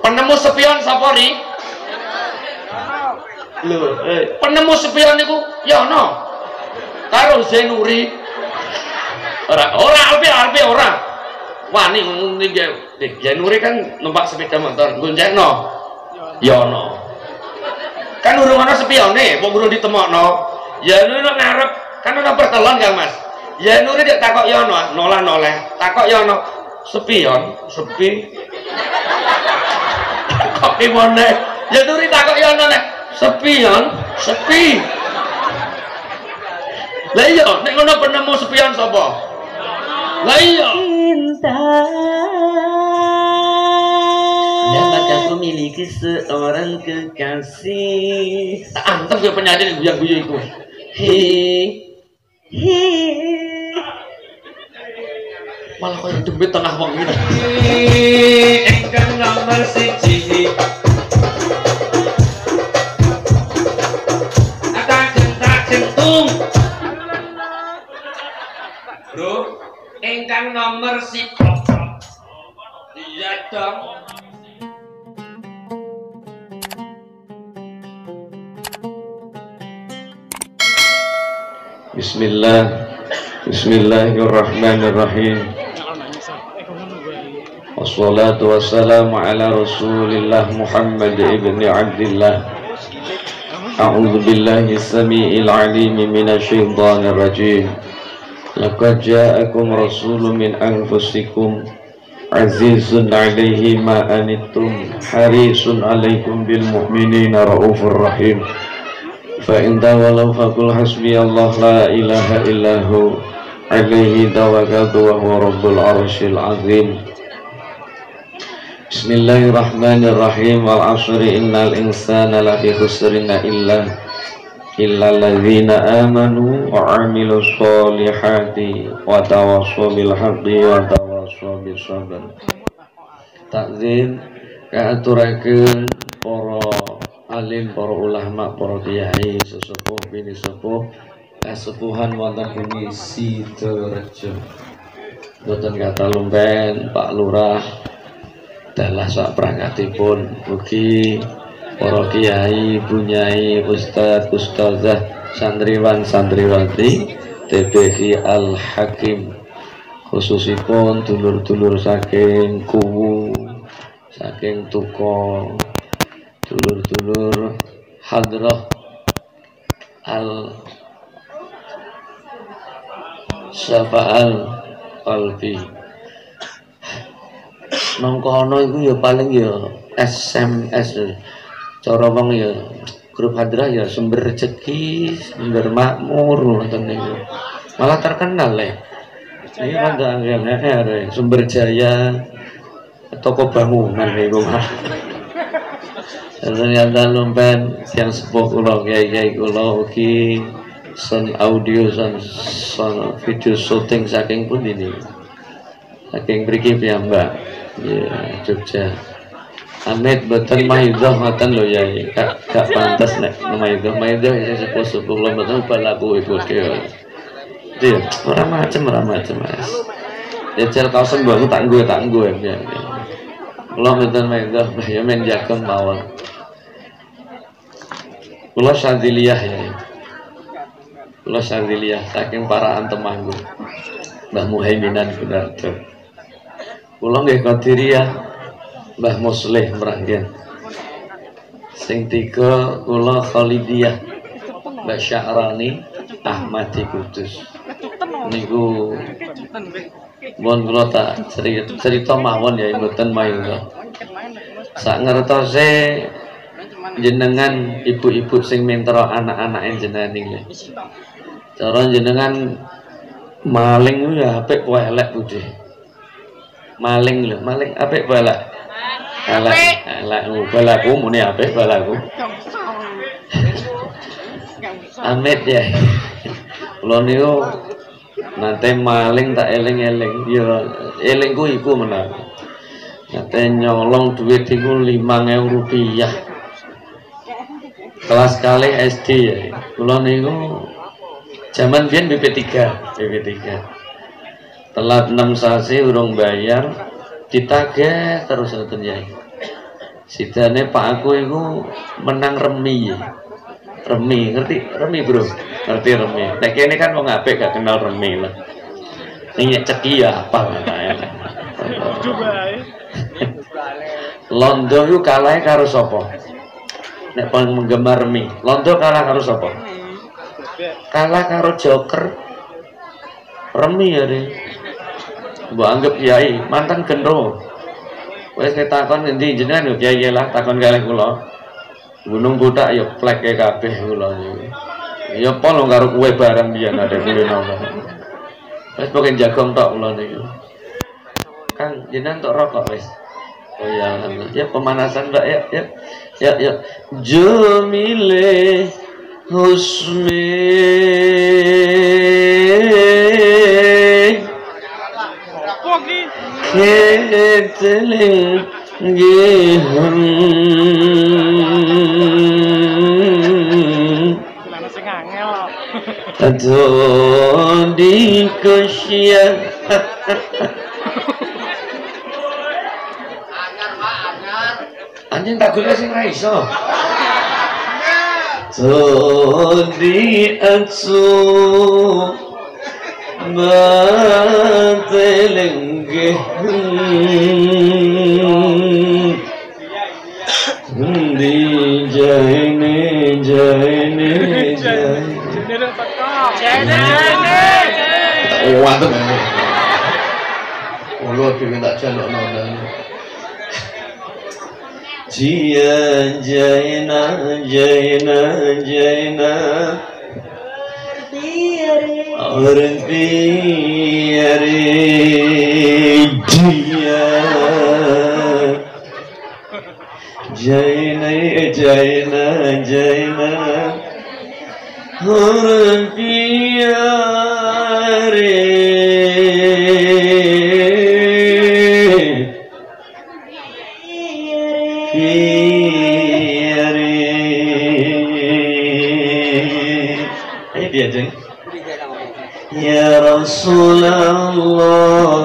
penemu spion sapa ri lho eh, penemu spion niku ya ono karo Zenuri ora ora alpi alpi ora. Wani iki Zenuri kan numpak sepeda motor. Gonjekno ya ono kan urung ana spione wong urung ditemokno. Ya nuri ngarep kan ana pertelon Kang Mas? Ya nuri dik takok ya ono nolah noleh takok ya ono spion sepi gimana ya nuri takok ya ono nek spion sepi lah iya nek ngono penemu spion sapa lah iya Dapat aku miliki seorang kekasih. Tak antem ya penyanyi yang guyu iku. He. He. Malah kaya dembet tengah wong ini. Engkang nomor siji Atajen tajen tung Bro Engkang nomor si Iya dong Bismillah. Bismillahirrahmanirrahim. والصلاة والسلام على رسول الله محمد ابن عبد الله. أعوذ بالله السميع العليم من الشيطان الرجيم. لقد جاءكم رسول من أنفسكم عزيز عليه ما أنتم حريص عليكم بالمؤمنين رؤوف رحيم. فإن تولوا فقل حسبي الله لا إله إلا هو عليه توكلت وهو رب العرش العظيم. Bismillahirrahmanirrahim. Wal asri innal insana lafi khusrin illa illa alladzina amanu wa amilu sholihati wa tawassaw bil haqqi wa tawassaw bis sabr. Takzim kaaturakeun para alim para ulama para kiai sesepuh bini sepuh kasepuhan wonten bumi sidorejo boten kata lumpen Pak Lurah dalah sak perangkatipun. Mugi para kiai, bunyai, ustaz, ustazah, santriwan, santriwati, TPI Al Hakim khususipun dulur-dulur saking kuwu saking tuko dulur-dulur hadrah al syafa'al qalbi nang kono iku ya paling ya SMS cara wong ya grup hadrah ya sumber rezeki sumber makmur ngoten niku. Malah terkenal le ini kan angel ya. Sumber jaya toko bangunan niku mah. Ternyata lumpen yang sepuh kula kiai-kiai kula ugi son audio son, son video syuting saking pun ini saking mriki piyambak ya Jogja Amit betul maidah ngoten lho ya gak gak pantas nek maidah maidah sing sepuh-sepuh kula mboten balaku ibu dia dia ora macem ora macem Mas Jajal kaosan baru tak gue tak gue ya. Kula mboten maidah ya men jagem mawon. Kula Syadziliyah ya. Kula Syadziliyah saking paraan Temanggung. Mbah Muhaiminan Gunardo. Kula nggih Qadiriyah Mbah Muslih Meranggen. Sing tiga kula Khalidiyah Mbah Sya'rani Ahmadi Kudus. Niku Mohon kula tak cerita, cerita mawon ya mboten mayu. Sak ngertose jenengan ibu-ibu sing mentero anak-anak jenengan iki. Cara jenengan maling ya apik wae elek budi. Maling lho, maling. Apik elek. Elek, elek balaku muni apik balaku. Amit ya. Kula niku nanti maling tak eling-eling. Ya elingku iku menawa. Nanti nyolong duit iku lima rupiah. Kelas kali SD ya kula niku zaman biyen BP3 BP3 telat 6 sasi urung bayar ditagih terus ngoten ya sidane Pak aku itu menang remi remi ngerti? Remi bro. Ngerti remi. Nek ini kan mau ngapik gak kenal remi lah. Ini ceki ya apa? Londo itu kalah karo sopo nek penggemar remi. Londo kalah karo sopo kalah karo Joker. Remi ya deh Mbok anggap kiai mantan gendro. Kita takon endi jenengan yo kiai lah takon kalih kula. Gunung budak ya plek e kabeh kula ya polo karo kue bareng biyen ada kue napa wes pokoke jagong tok kula niku. Kang jenengan tok rokok wes Oh ya, ya pemanasan mbak ya, ya, ya, ya. Jumile husmi चले गे हम जो दी Kasia Anjing tak gue sih ngerai so Jodi acu Telugu हिंदी जयने जयने वाद बोलो कि विदा चलो नो जिया जयना जयना जयना और मेरे जिया जय न जय न जय न और पिया रे Ya Rasulullah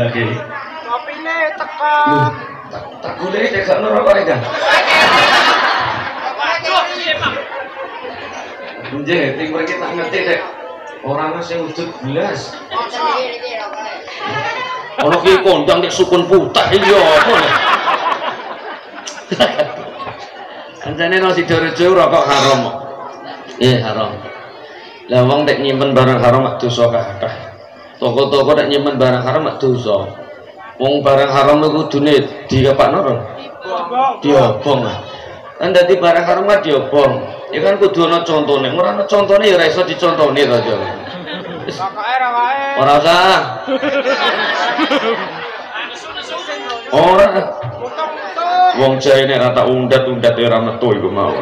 Bagi. Kopine teko. Loh, tak ya kan. Nggih, ting mriki tak ngerti nek ora ana sing wujud belas. Ono ki kondang nek sukun putih iya apa nek. Anjane nang Sidorejo rokok haram. Iya haram. Lah wong nek nyimpen barang haram dosa kathah. Toko-toko nek nyimpen barang haram mak dosa. Wong barang haram iku kudune diapakno to? Diobong. Kan dadi barang haram mah diobong. Ya kan kudu ana contone. Ora ana contone ya ora iso dicontone to, Jo. Rokoke rokoke. Ora usah. Ora. Mutung-mutung. Wong jae nek rata undat-undat ya ora metu iku mau.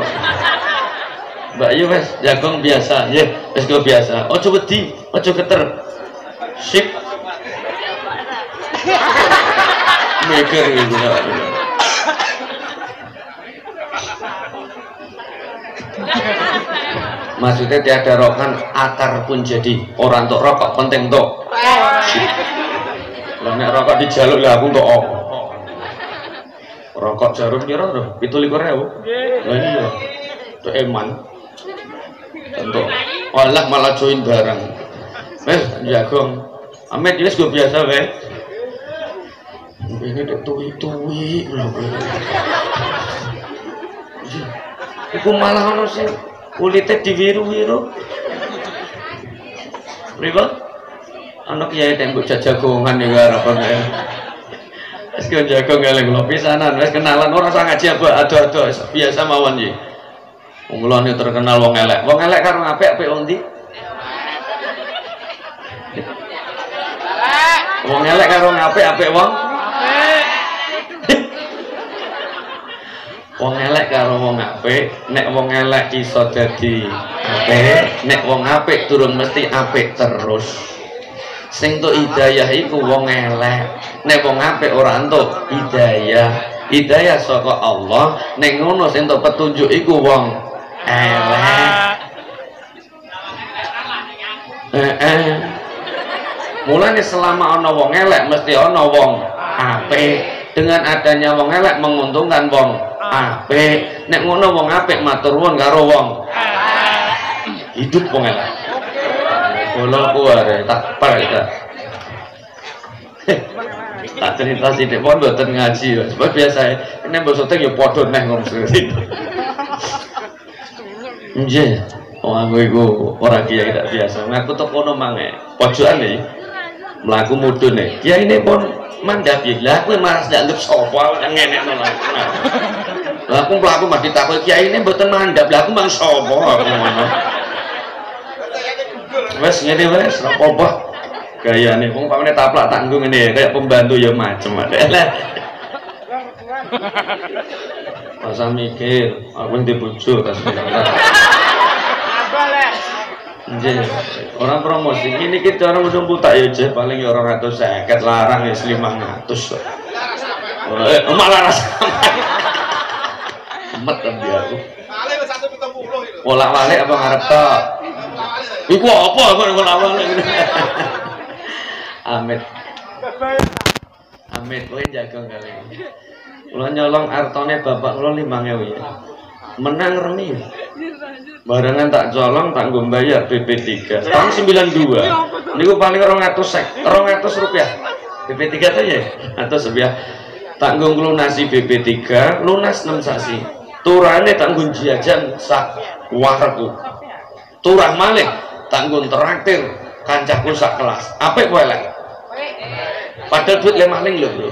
Mbak Yu wes jagung biasa, ya wes biasa. Ojo wedi, ojo geter. Sip. Mikir gitu. Maksudnya tiada rokan akar pun jadi orang untuk rokok penting tuh. Lah nek rokok dijaluk lah aku oh. Rokok jarum piro to? 17.000. Lah iya. Itu eman. Tentu. Walah malah join bareng. Wes jagung. Amit wis gue biasa wae. Ini dek tuwi-tuwi lho. Iku malah ono sing kulite diwiru-wiru. Pripun? Ana kiai tembok jajagongan ya harapan ya. Wis kok jago ngeleng kula pisanan wis kenalan ora usah ngaji apa ado-ado biasa mawon iki. Wong terkenal wong elek. Wong elek karo apik apik wong ndi? Wong elek karo apik apik wong Wong elek karo wong apik, nek wong elek iso dadi apik, nek wong apik durung mesti apik terus. Sing tuh hidayah iku wong elek, nek wong apik ora entuk hidayah. Hidayah saka Allah, nek ngono sing entuk petunjuk iku wong elek. Eh, eh. Mulane selama ana wong elek mesti ana wong apik. Dengan adanya wong elek menguntungkan wong apik. Nek ngono wong apik matur nuwun karo wong hidup wong elek. Kula kuware tak pel ta. tak cerita sithik pun mboten ngaji ya. Sebab biasa nek mbok syuting ya padha neh ngomong sithik. Nggih. Wong aku iku ora kiai tak biasa. Aku tok kono mange. Pojokan iki. Mlaku mudune. Kiai ini pun mandap ya. Lah kowe maras ndak sapa ngenekno lah. Lah aku mlaku mah ditakoki kiai ini mboten mandap. Lah aku mang aku ngono. Wes ngene wes ora apa-apa. Gayane wong pamane taplak tanggung ini kayak pembantu ya macem lah. Masa mikir, aku di bojo tas. Abal le. Nggih. Orang promosi ini kita orang musim buta ya je paling ya orang ratus seket larang ya lima ratus. Eh, malah rasa. Emet kan dia aku. Bolak balik apa ngarep tok? Iku apa aku bolak balik. Amit. Amit kowe jago kali. Kula nyolong artone bapak kula 5000 ya. Menang remi. Barengan tak colong tak nggo bayar BP3 tahun 92. Niku paling 200 sek, 200 rupiah. BP3 tuh ya, atau sebiah tak nggo nglunasi BP3, lunas 6 sasi. Turane tak nggo jajan sak waregu. Turah malih tak nggo traktir kancaku sak kelas. Kowe elek. Padahal duit lemah ling lho, Bro.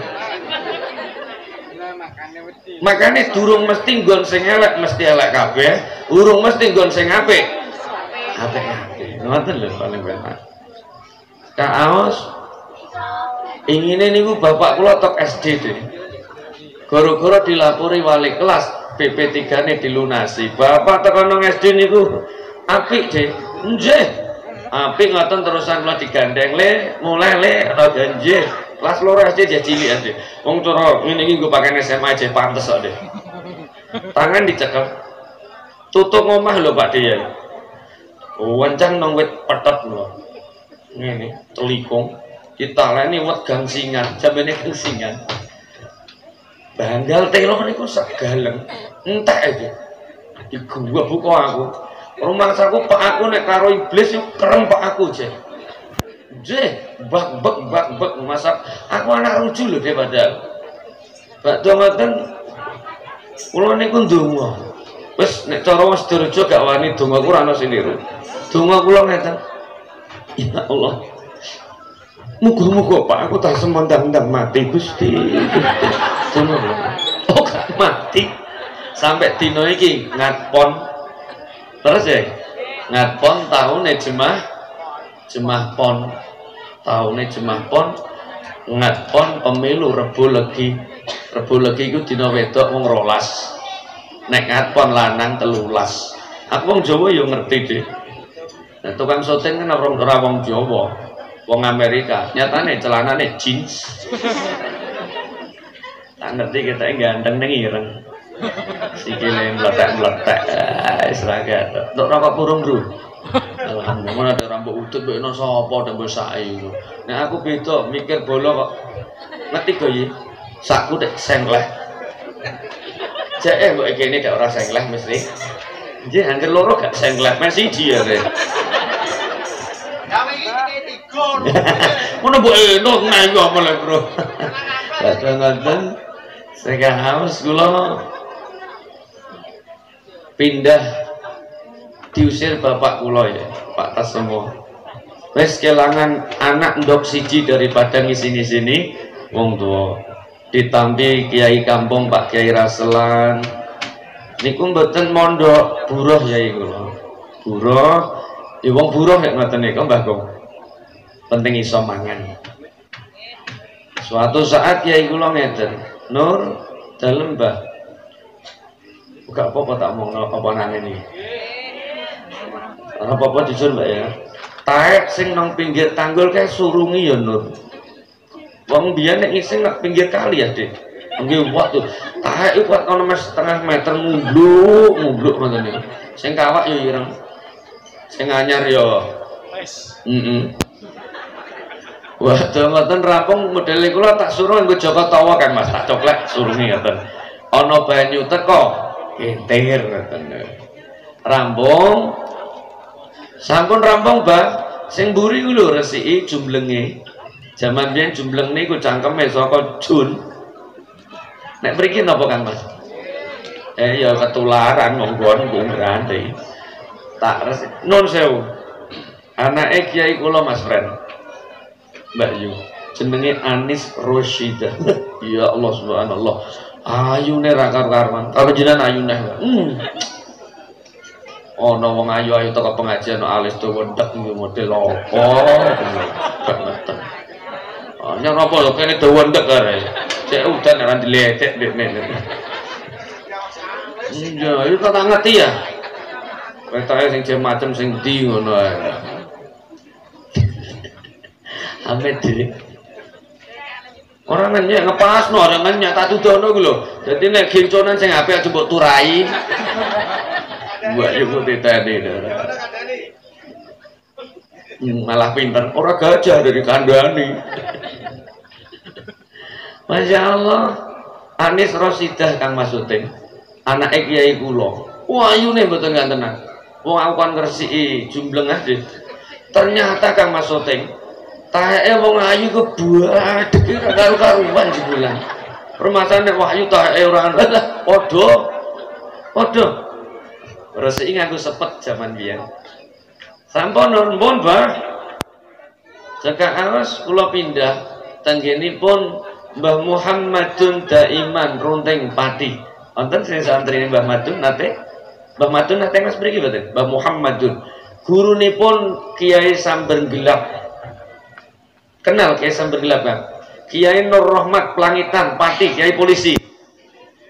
Makanya durung mesti nggon sing elek mesti elek kabeh, urung mesti nggon sing apik. Apik-apik. Ngoten lho paling benar. Kak Aos ingine niku bapak kula tok SD deh. Goro-goro dilapori wali kelas, PP 3 nih dilunasi bapak tekan nang SD niku apik deh nggih apik ngoten terusan kula digandeng le mulai le rada nggih kelas loro SD jadi cilik SD wong cara ngene iki nggo pakaian SMA aja pantes kok tangan dicekel tutup ngomah lho Pak Dia wancang nang wit petet lho. Ngene telikung. Kita leni wet gangsingan jamane gangsingan. Banggal telo niku segaleng entek aja. Di gua buka aku. Rumah saku pak aku nek karo iblis yuk kerem pak aku je. Je, bak bak bak bak masak. Aku anak ruju loh dia padahal. Bak ngoten kula niku ndonga. Wis nek cara wis dirjo gak wani donga ku ora ana sing niru. Donga kula ngeten. Ya Allah, Muga-muga Pak aku tak semendang-endang mati Gusti. Lho. Oh mati. Sampai dino iki ngatpon. Terus ya ngatpon tahune jemah jemah pon. Tahune jemah pon ngatpon pemilu Rebu Legi. Rebu Legi iku dina wedok wong rolas. Nek ngatpon lanang telulas. Aku wong Jawa yo ngerti deh. Nah, tukang syuting kan ora wong Jawa wong Amerika nyatane celanane jeans tak ngerti kita ganteng ning ireng sikile meletek-meletek istilahnya untuk rokok burung bro Alhamdulillah ada rambut utut mbok ono sapa dan mbok sae Nah aku beda mikir bola kok. Ngerti kok iki? Sakku dek sengleh. Jek mbok kene ora sengleh mesti. Nggih, angger loro gak sengleh, mesti dia deh. Ngono mbok eno ngayu apa lho, Bro. Kadang ngoten sing haus kula pindah diusir bapak kula ya, Pak Tasemo. Wes kelangan anak ndok siji daripada ngisi-sini wong tua. Ditampi Kiai Kampung Pak Kiai Raselan. Niku mboten mondok buruh yai kula. Buruh, ya wong buruh nek ngoten niku Mbah Gong penting iso mangan suatu saat ya kula ngeten nur dalem mbah gak apa-apa tak mau apa nang ini apa-apa jujur mbak ya taek sing nang pinggir tanggul kayak surungi ya nur wong biyen nek iseng nak pinggir kali ya deh Nggih waktu taek iku kuat ono mas setengah meter ngubluk ngubluk ngoten niku. Sing kawak ya ireng. Sing anyar ya. Wis. Heeh. Wah, ngoten rampung modele kula tak suruh nggo Joko Tawa kan Mas, tak coklek surungi ngoten. Ana banyu teko, kentir ngoten. Rampung. Sampun rampung, Mbah. Sing mburi ku lho resiki jumlenge. Jaman biyen jumleng niku cangkeme saka Jun. Nek mriki napa Kang Mas? Eh ya ketularan monggo nggo nganti. Tak resik. Nun sewu. Anake Kiai kula Mas Fren. Mbak Yu jenenge Anis Roshida ya Allah subhanallah ayune ra karuan karo jenengan ayune hmm ono wong ayu-ayu teko pengajian alis tuwa ndek model apa ngeten hanya apa lho kene dawa ndek kare cek udan ora dilecek dekne iya itu kata ngerti ya Wetake sing jam macem sing di ngono ae Amit diri. Orang nanya ngepas no orang nanya tak tudono gitu loh. Jadi nek ginconan sing HP mbok turai. Buat ibu titeni. Malah pinter. Orang gajah dari kandani. Masya Allah. Anis Rosidah Kang Masutin. Anak Kiai kula. Wah, ayune mboten tenang. Wong aku kan ngresiki jumbleng aja. Ternyata Kang Masutin tae wong ayu ke buah ora karo-karuan jebulan. Permasalahan nek wahyu tae ora ana padha. Padha. Resiki nganggo sepet zaman biyen. Sampun nuwun, Mbah. Jaka awas kula pindah pun Mbah Muhammadun Daiman Runting Pati. Wonten sing santri Mbah Madun nate Mbah Madun nate Mas mriki mboten? Mbah Muhammadun. Gurunipun Kiai Samber Gelap Kenal Kiai Samber Gelap kan? Kiai Nur Rahmat Pelangitan, Pati, Kiai polisi.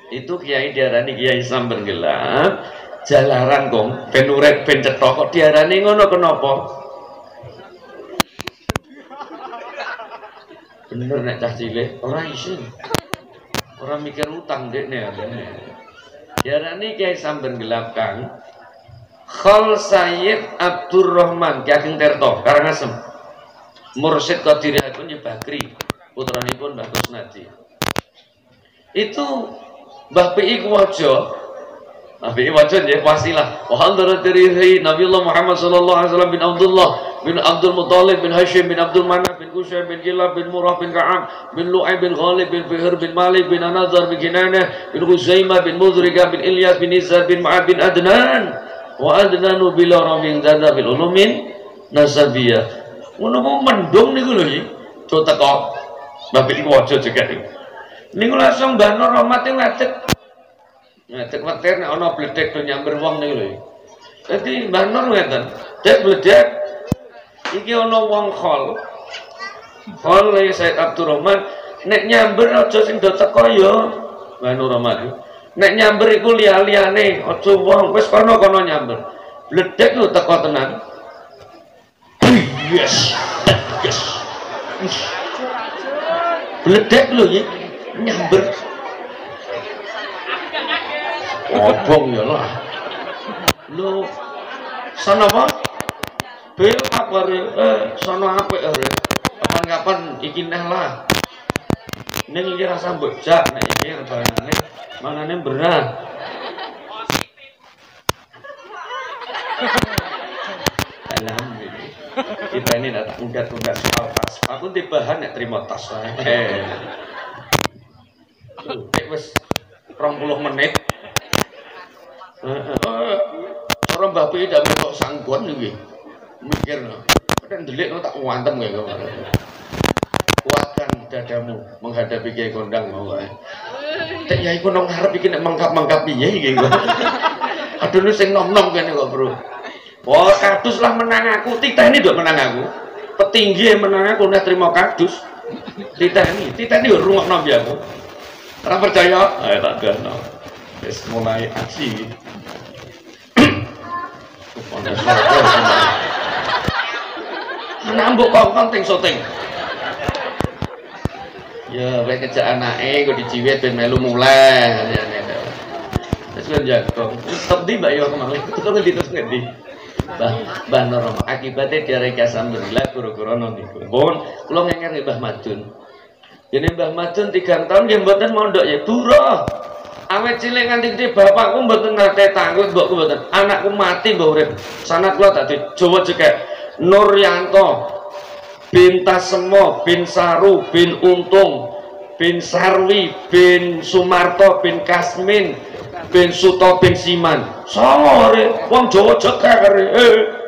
itu kiai diarani kiai sambar gelap jalaran kong. Ben urip ben cetok kok diarani ngono kenapa? Bener nek cah cilik. Ora isin ora mikir utang dekne diarani kiai sambar gelap kang Khol Sayyid Abdurrahman Ki Ageng Terto Karangasem Mursyid Qadiriyatun ya Bakri putranipun Mbah Kusnadi. Itu Mbah PI PI Kuwajo ya wasilah wa dirihi Nabiullah Muhammad sallallahu alaihi wasallam bin Abdullah bin Abdul Muttalib bin Hashim bin Abdul Manaf bin Qusay bin Gilab bin Murrah bin Ka'ab bin Lu'ay bin Ghalib bin Fihr bin Malik bin Anazar bin Kinanah bin Khuzaimah bin Mudrika bin Ilyas bin Izar bin Ma'ab bin Adnan wa adnanu bila ramin zada bil ulumin nasabiyah ngono ku mendung niku lho iki do teko bapak iku aja cekek niku langsung Mbah Nur Rahmat ngadeg ngadeg wetir nek ana bledek do nyamber wong niku lho. Dadi Mbah Nur ngeten dek bledek iki ana wong khol. Khol Said Abdurrahman nek nyamber aja sing do teko ya Mbah Nur Rahmat nek nyamber iku liya-liyane aja wong wis kono-kono nyamber. Bledek lu teko tenan. Yes yes. Bledek lu ya nyamber obong ya lah. Lu sana apa? Bil apa eh sana apa ya kapan-kapan iki neh lah. Ning iki rasa bojak nek iki rebanane manane berat. Kita ini datang unggat-unggat soal tas aku di bahan ya terima tas eh. Wes rong puluh menit orang bapak tidak mau sangguan nih mikir kan delik no tak wantem kayak kuatkan dadamu menghadapi kiai kondang mau eh Tek yai ku nong harap iki nek mangkap-mangkap piye iki kok. Aduh lu sing nom-nom kene kok, Bro. Wah, kardus lah menang aku, Tita ini dok menang aku. Petinggi yang menang aku udah terima kardus. Tita ini, rumah nom ya aku. Ora percaya? Ayo tak gano. Wis mulai aksi. Nambuk kongkong ting syuting. Ya, wis kejak anake kok dijiwit ben melu mulai. Wis kan jago. Tetep di Mbak Yo kemarin. Itu ngendi terus ngendi? Mbah Mbah Norma akibatnya dari alhamdulillah guru-guru niku. Pun kula ngenger Mbah Madun. Jadi Mbah Madun tiga tahun dia mboten mondok ya buruh. Awet cilik nganti gede bapakku mboten nate tanggut mbokku mboten. Anakku mati mbah urip. Sanad kula tadi Jawa cekek Nuryanto bin Tasemo bin Saru bin Untung bin Sarwi bin Sumarto bin Kasmin bin Suto bin Siman re wong Jawa cekek eh.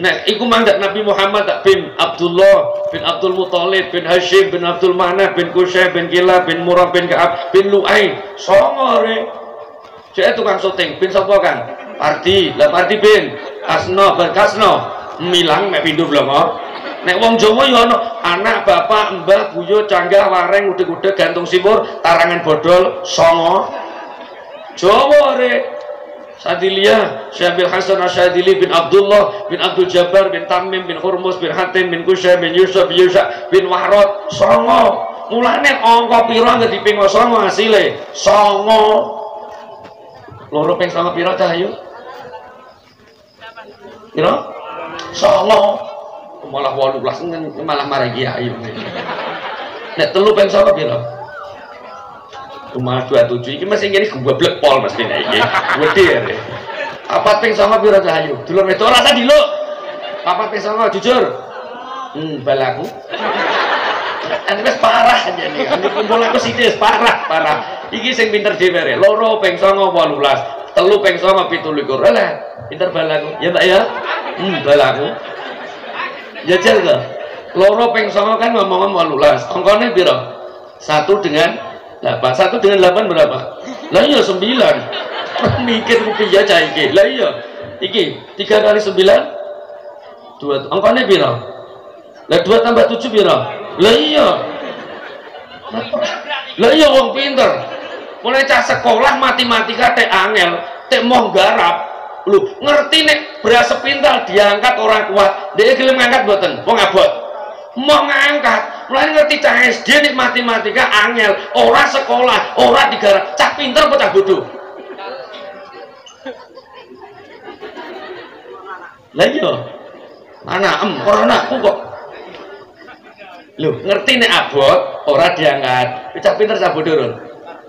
Nah, iku mandat Nabi Muhammad bin Abdullah bin Abdul Muthalib bin Hashim bin Abdul Manaf bin Qusay bin Gila bin Murrah bin Ka'ab bin Lu'ay songo re Cek tukang syuting bin sapa kan? Parti, lah Parti bin Kasno bin Kasno milang mek pindu blongo. Nek wong Jawa ya ana anak, bapak, mbah, buyo, canggah, wareng, udeg-udeg, gantung sipur, tarangan bodol, songo. Jawa re Sadilia, Syabil Hasan Asyadili bin Abdullah bin Abdul Jabbar bin Tamim bin Hurmus bin Hatim bin Kusya bin Yusuf bin Yusuf bin Wahrod songo. Mulane angka pira dadi ping songo asile? Songo. Loro ping songo pira cahayu pira? Songo. Malah 18 malah marah kiai nek telu ping songo pira Rumah 27 ini masih gini goblok pol mesti nek iki. Wedi ya. Apa ping sama pira cahayu? Dulur itu rasa dilo. Apa ping sama jujur? Hmm, balaku. Ini wis parah aja nih. Ini kumpul aku sitis parah, parah. Iki sing pinter dhewe re. Loro ping 18, telu ping 9 17. Lah, pinter balaku. Ya, Mbak ya? Hmm, balaku. Ya jel to. Loro ping 9 kan ngomong 18. Angkane pira? Satu dengan 8 satu dengan 8 berapa? lah iya 9 mikir rupiah cah iki. Lah iya. Iki 3 kali 9 dua angkanya pira lah 2 tambah 7 pira lah iya. Lah iya wong pinter. Mulai cah sekolah matematika teh angel teh mau garap. Lu ngerti nek beras sepintal diangkat orang kuat. Dia gelem ngangkat boten wong abot mau ngangkat mulai ngerti cah SD nek matematika angel. Ora sekolah ora digarap. Cah pinter apa cah bodoh? Lah iya. Mana em corona aku kok. Lu ngerti nek abot ora diangkat. Cah pinter cah bodoh Ron?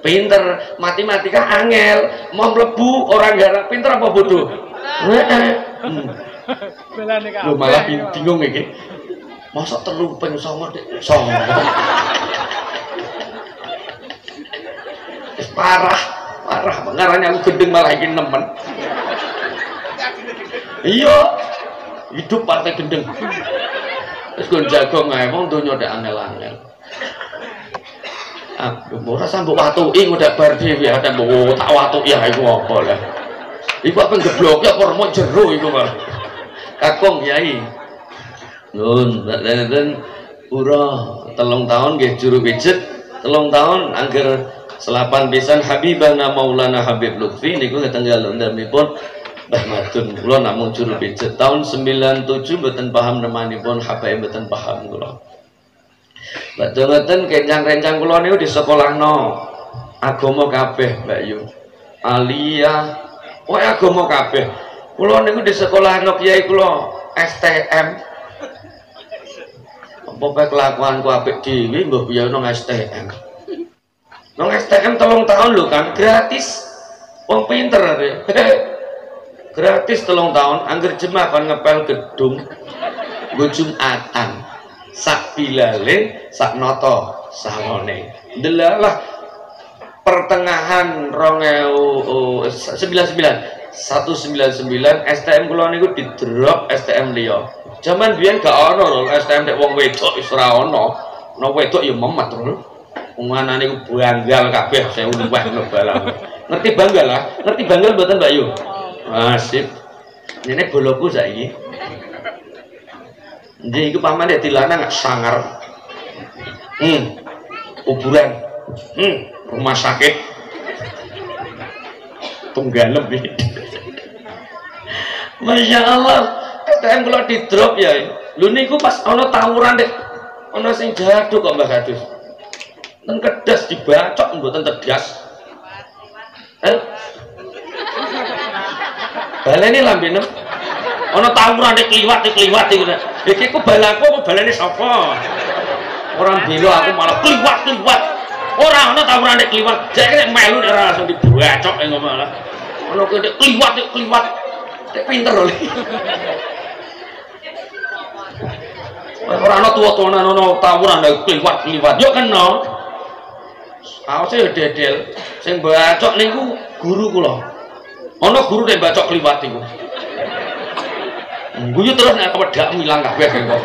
pinter matematika angel. Mau mlebu orang garap. Pinter apa bodoh? Heeh. Hmm. Belane kabeh. lu malah bin- bingung iki masa telu ping songo dek songo. Wis parah parah. Ngarane aku gendeng malah iki nemen. Iya. Hidup partai gendeng. Wis gon jago ngae wong donya dek angel-angel. Aduh, ora sambut watuki udah bar dhewe ada mbok tak watuki ya iku apa lah. Iku apa geblok ya apa jero iku malah. Kakung Yai. Nun, dan pura telung tahun nggih juru pijet, telung tahun angger selapan pisan Habibana Maulana Habib Lutfi niku ketenggal ndamipun Mbah Madun kula namung juru pijet tahun 97 mboten paham nemanipun habaib mboten paham kula. Betul ngeten kencang-kencang kula niku di sekolahno agama kabeh Mbak Yu. Alia, wae agama kabeh. Kula niku di sekolahno kiai kula STM. Apa bae kelakuanku apik dhewe mbah piye nang STM. Nang STM telung tahun lho kan gratis. Wong pinter gratis telung tahun. Angger jemaah kon ngepel gedung. Nggo Jumatan. Sak bilale sak noto sangone delalah pertengahan rongeu sembilan sembilan satu sembilan sembilan STM kula niku di drop STM liya zaman biyen gak ono lho STM dek wong wedok wis ora ono. No wedok ya memet lho wong anane ku banggal kabeh saya luweh no balang ngerti banggal lah ngerti banggal mboten Mbak Yu? Asip ini boloku saiki. Jadi itu paman dia dilanang sangar. Hmm. Kuburan. Hmm. Rumah sakit. Tunggalem ini Masya Allah STM kalau di drop ya lu niku pas ono tawuran deh ono sing jatuh kok mbak Gadus. Dan kedas dibacok mboten tegas. Eh? Baleni lambene ono tawuran dek kliwat dek kliwat iku iki ku balaku apa balene sapa? Orang belo aku malah kliwat kliwat. Ora ono tawuran dek kliwat. Jek nek melu nek langsung dibacok engko malah. Ono dek kliwat dek kliwat. Dek pinter lho ora ono tuwa-tuwanan ono tawuran dek kliwat kliwat yo kena Aku sih dedel, sing bacok niku guru kula. Ana guru nek bacok kliwat iku. Guyu terus nek wedak milang kabeh kok.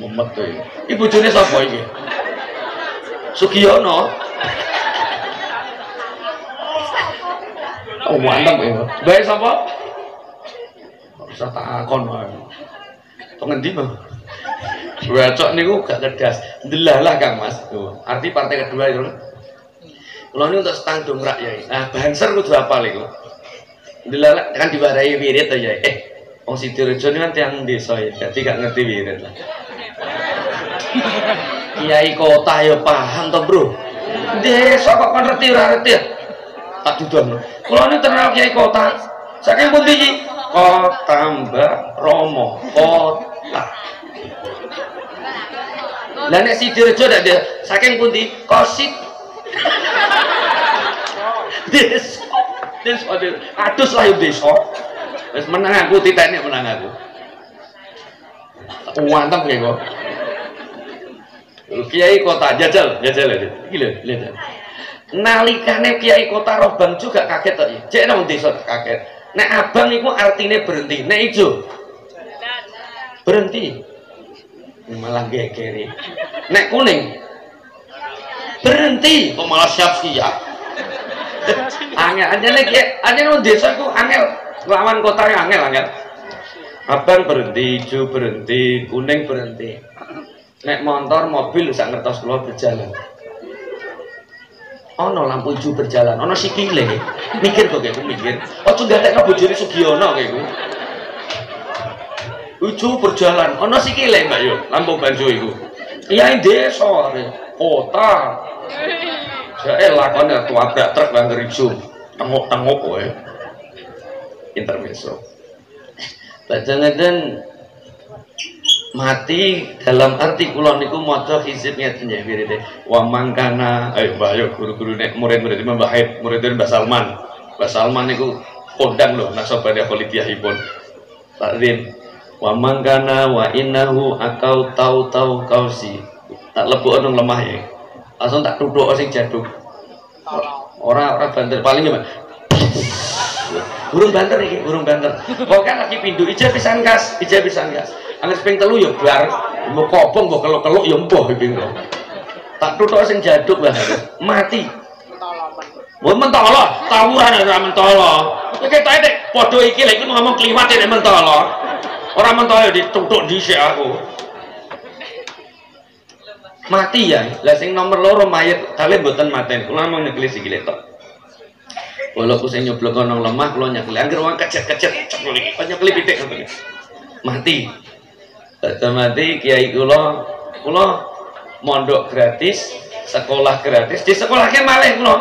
Mumet to. Iki bojone sapa iki? Sugiyono. Oh, mantap ya. Bae sapa? Bisa takon wae. Kok ngendi, Bang? Bacok niku gak kedas. Delalah Kang Mas. Tuh, arti partai kedua itu. Kalau ini untuk stang dongkrak ya. Nah, banser kudu apal iku. Delalah kan diwarai wirid ya. Eh, wong Sidorejo ini kan tiang desa ya. Jadi gak ngerti wirid lah. Kiai kota ya paham toh, Bro. Desa kok kon ngerti ora ngerti? Tak dudon. Kalau ini terkenal kiai kota. Saking pundi Kota Mbak Romo. Kota. Lah nek Sidorejo ndak dia saking pundi? Kosit. Desa. Desa desa. Adus lah yo desa. Wis menang aku titene menang aku. Mantap kayak kok. Kiai kota jajal, jajal ya. Iki lho, lihat. Nalikane kiai kota Robang juga kaget to. Cek nang desa kaget. Nek abang iku artine berhenti, nek ijo berhenti. Malah gegeri. Nek kuning berhenti kok malah siap-siap. angel aja kayak aja nang desa iku angel lawan kota yang angel angel. Abang berhenti, hijau berhenti, kuning berhenti. Nek motor, mobil bisa ngertos keluar berjalan. Ono lampu hijau berjalan ono sikile. Mikir kok kayak mikir. Ojo gatekno bojone Sugiono kayak gue hijau berjalan ono sikile mbak yo lampu banjo itu iya desa kota. Saya lakonnya tua truk bangker hijau tengok-tengok kowe. Intermezzo Jangan-jangan mati dalam arti kula niku maca hizib ngeten ya wiride wa mangkana ayo mbah ayo guru-guru nek murid-murid Mbah Haid murid Mbah Salman. Mbah Salman niku kondang lho nasabane kholidiyahipun Pak Rin wa mangkana wa innahu akau tau tau kausi. Tak lebok nang lemah ya. Langsung tak duduk sing jaduk. Orang orang banter paling ya burung banter iki burung banter. Pokoknya lagi pindu ijab pisan gas ijab pisan Angger ping telu ya bar mbok kobong mbok keluk-keluk ya mbuh ping Tak tutuk sing jaduk lah mati. Mbok mentolo, tawuran ora mentolo. Iki ketoke nek padha iki lek ngomong kliwat nek mentolo. Ora mentolo ditutuk dhisik aku. Mati ya. Lah sing nomor loro mayat kalian mboten maten. Kula mau nyekli sikile tok. Walaupun saya nyoblok nang lemah, kalau nyekli, angger wong kecet-kecet, cekli, nyekli pitik mati mati kiai kula kula mondok gratis sekolah gratis di sekolahnya malah kula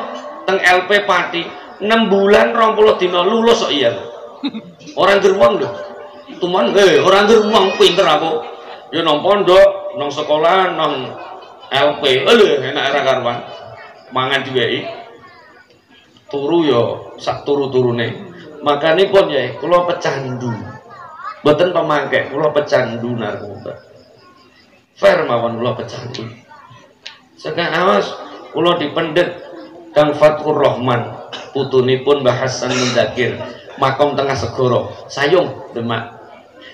teng LP Pati 6 bulan 20 dina lulus kok iya orang geruang lho. Tuman eh orang geruang pinter aku. Ya nang pondok nang sekolah nang LP lho enak era karuan. Mangan diweki. Turu yo sak turu-turune. Makane pun ya kula pecandu Boten pemangke, kula pecandu narkoba. Fair mawon kula pecandu. Sekarang awas kula dipendet Kang Fathur Rahman putunipun Mbah Hasan Mundakir makom tengah segoro sayung demak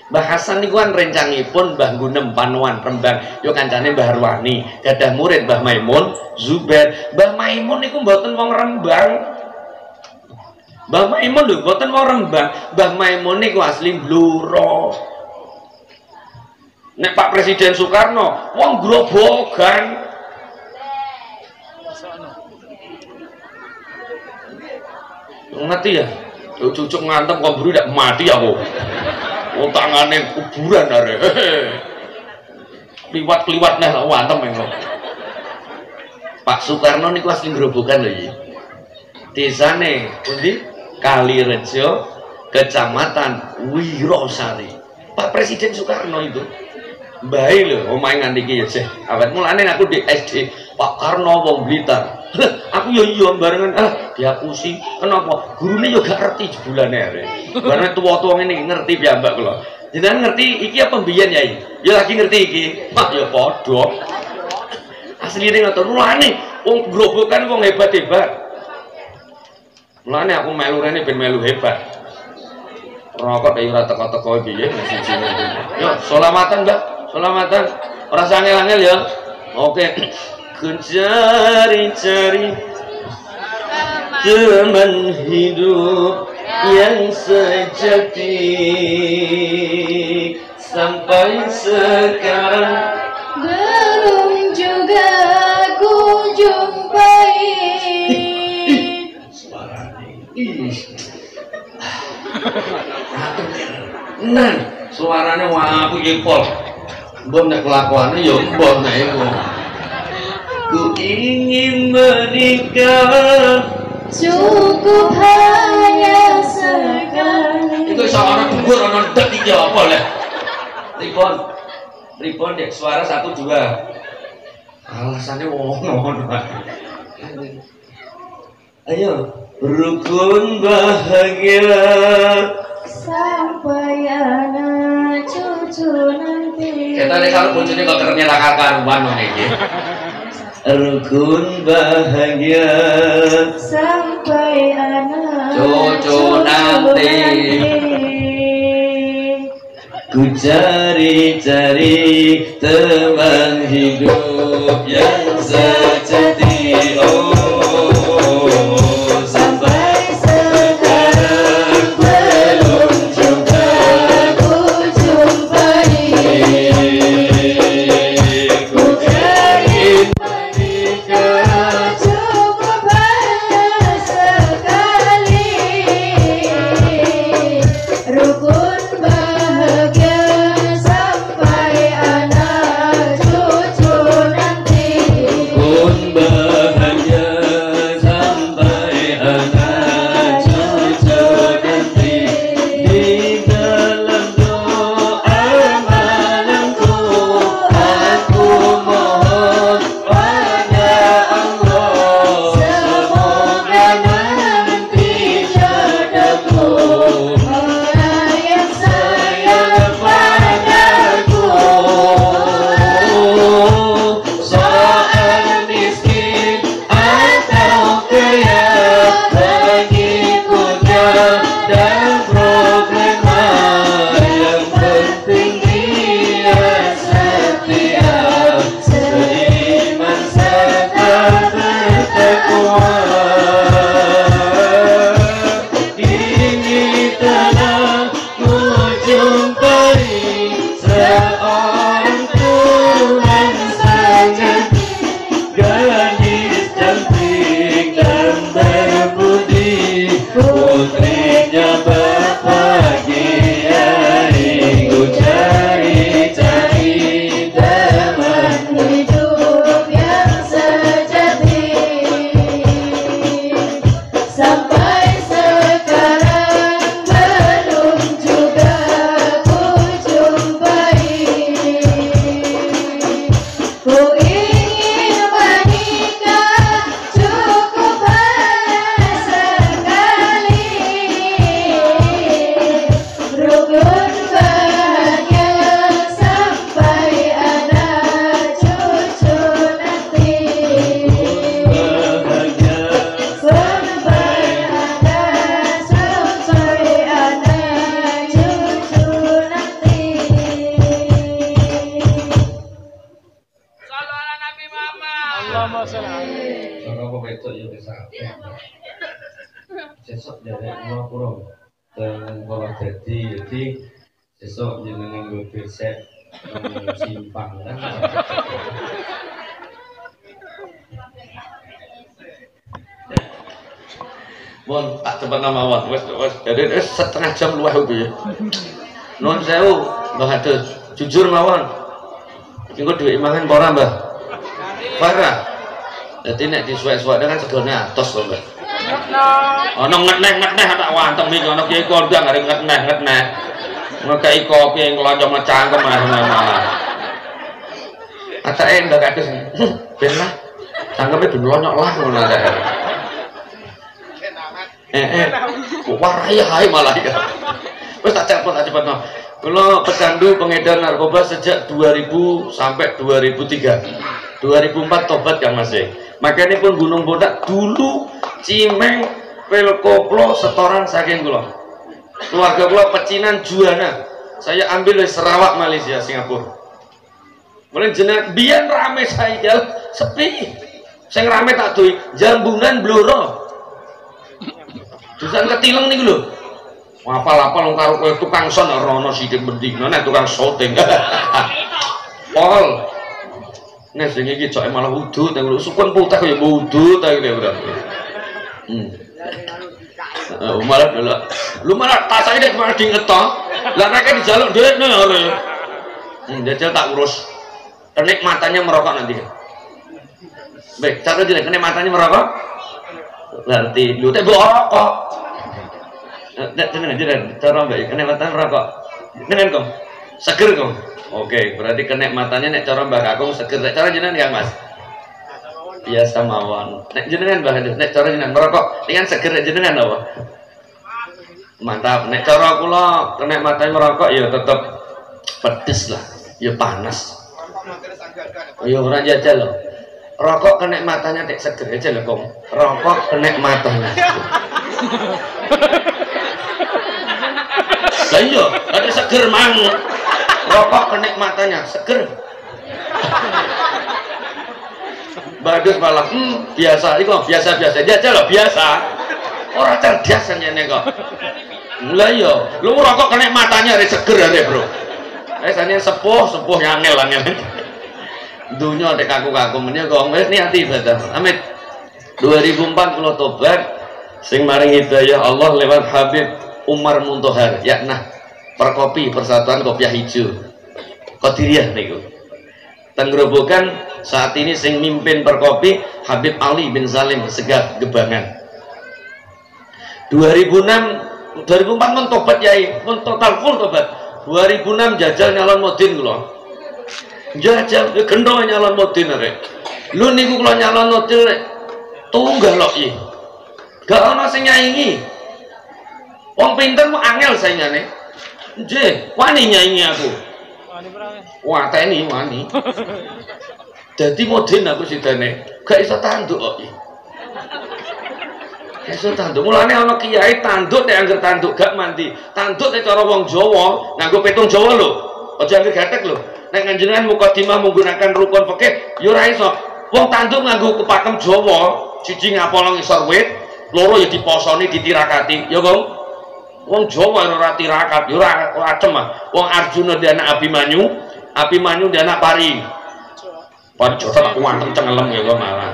Mbah Hasan niku kan rencangipun Mbah Gunem Panuan Rembang yo kancane Mbah Arwani gadah murid Mbah Maimun Zubair Mbah Maimun niku mboten Rembang Mbah Maimun lho mboten wong Rembang. Mbah Maimun niku asli Bluro. Nek Pak Presiden Soekarno wong grobogan. Ngerti ya? Cucuk ngantem kok buru tidak mati aku. Oh tangane kuburan are. Liwat-liwat nih wantem engko. Pak Soekarno niku asli grobogan lho iki. Desane pundi? Kalirejo, Kecamatan Wirosari. Pak Presiden Soekarno itu. Baik loh, omahe nganti iki ya sih. Awet mulane aku di SD Pak Karno wong Blitar. aku yo yo barengan ah diapusi. Kenapa? Gurune yo gak ngerti jebulane are. Karena tuwa-tuwa ngene ngerti piyambak kula. Jenengan ngerti iki apa mbiyen ya? Ya lagi ngerti iki. Mak ya padha. Asline ngoten. Mulane wong grobokan wong hebat-hebat. Mulane aku melu rene ben melu hebat. Rokok kayak ora teko-teko piye siji Yo, selamatan, Mbak. Selamatan. Ora sangel-angel ya. Oke. Kucari-cari teman hidup yang sejati sampai sekarang Nah, suaranya wah aku jempol. Mbok nek kelakuane ya mbok nek iku. Ku ingin menikah cukup hanya sekali Itu seorang gugur orang dek iki apa leh? Ribon. Ribon dek suara satu dua. Alasannya wong ngono. Ayo, rukun bahagia. Sampai anak cucu nanti? Kita nih kalau bojone kok kerennya tak karuan ngono iki rukun bahagia. Sampai anak Cucu nanti. ku cari-cari teman hidup yang sejati. Oh Pecandu pengedar narkoba sejak 2000 sampai 2003. 2004 tobat kan masih. Makanya pun Gunung Bodak dulu Cimeng Pelkoplo setoran saking kula. Keluarga kula pecinan Juana. Saya ambil dari Sarawak Malaysia Singapura. Mulai jeneng biyen rame saya sepi. Sing rame tak duwe jambunan bluro. Dusan ketileng niku lho. Apal-apal wong karo kowe tukang son ora ana sithik mending nek tukang syuting. Pol. Sing iki cok malah wudu ta lho sukun putih kaya wudu ta iki lho. Hmm. Malah dulu. Lu malah tas aja malah dingeto. Lah nek dijaluk dhuwit nih ora. Hmm, jajal tak urus. Kenikmatannya merokok nanti. Baik, cara jelek kenikmatannya merokok. Berarti lu teh rokok. Nek jenengan jenengan cara mbak kenikmatan rokok. Dengan kong. Seger kong. Oke, berarti kenikmatannya nek cara mbak kakung seger. Cara jenengan Kang Mas. Biasa mawon. Nek jenengan mbak nek cara jenengan merokok dengan seger nek jenengan apa? Mantap. Nek cara kula kenikmatannya merokok ya tetep pedes lah. Ya panas. Ya ora jajal loh. Rokok kenikmatannya tek seger aja loh kong. Rokok kenikmatannya. Lah iya, ada seger mang. Rokok kenikmatannya seger. Bagus malah, hmm, biasa, itu biasa-biasa aja loh, biasa. Orang cerdas nih kok. Mulai yo, lu rokok kenikmatannya ada seger ada bro. Eh, sana sepuh, sepuh yang angel angel. Dunia ada kaku-kaku menye kok, wes nih hati ibadah. Amit. 2004 kalau tobat, sing maring hidayah Allah lewat Habib Umar Muntohar yakna Perkopi Persatuan Kopiah Hijau Qadiriyah niku Tenggerobokan saat ini sing mimpin Perkopi Habib Ali bin Salim Segaf Gebangan. 2006 2004 pun tobat yai. Pun total full tobat. 2006 jajal nyalon modin kula. Jajal gendong nyalon modin rek lu niku kula nyalon modin rek tunggal lho iki gak ana sing nyaingi. Wong pinter mu angel saingane. Nggih wani nyaingi aku wah teni wani. Jadi modin aku sidane gak iso tanduk kok. Gak iso tanduk. Mulane ana kiai tanduk nek angger tanduk gak mandi. Tanduk nek cara wong Jawa nganggo petung Jawa lho. Aja angger gatek lho. Nek njenengan mukadimah menggunakan rukun fikih yo ora iso. Wong tanduk nganggo kepakem Jawa siji ngapolong isor wit loro ya diposoni ditirakati. Ya kong wong Jawa ora tirakat ya ora acem ah. Wong Arjuna dia anak Abimanyu Abimanyu dia anak Pari. Pari jodoh aku wantem cengelem ya kok malah.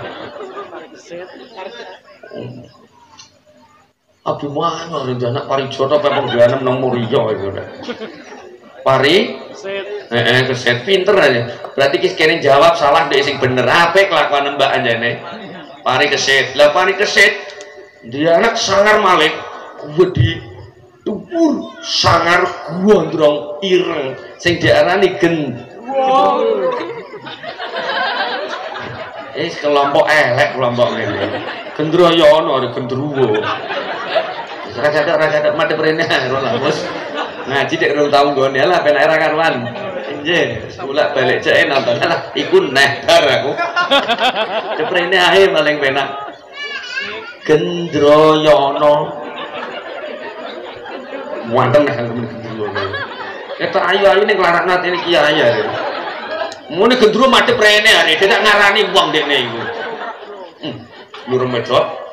Abimanyu dia anak Pari jodoh pemong dia anak nang Muriyo itu udah Pari? Eh, eh keset pinter aja. Berarti kis kene jawab salah deh sing bener. Apa kelakuan mbak aja nih pari keset lah pari keset dia anak sangar malik. Wedi tupur sangar gondrong ireng. Sing diarani gen eh kelompok elek kelompok ini gendroyono ada gendruwo. Raga raga mati perene ora bos ngaji dek rong tahun gue lah penak era karuan. Sekolah balik cek nonton lah, ikut neh bar aku. Ceprene ae paling penak. Gendroyono. Wanteng temen gendroyono. Eta ayu-ayu ning larakna ini kiai ya. Mune gendro mati prene are, tidak ngarani wong dekne iku. Hmm, lurung medhot.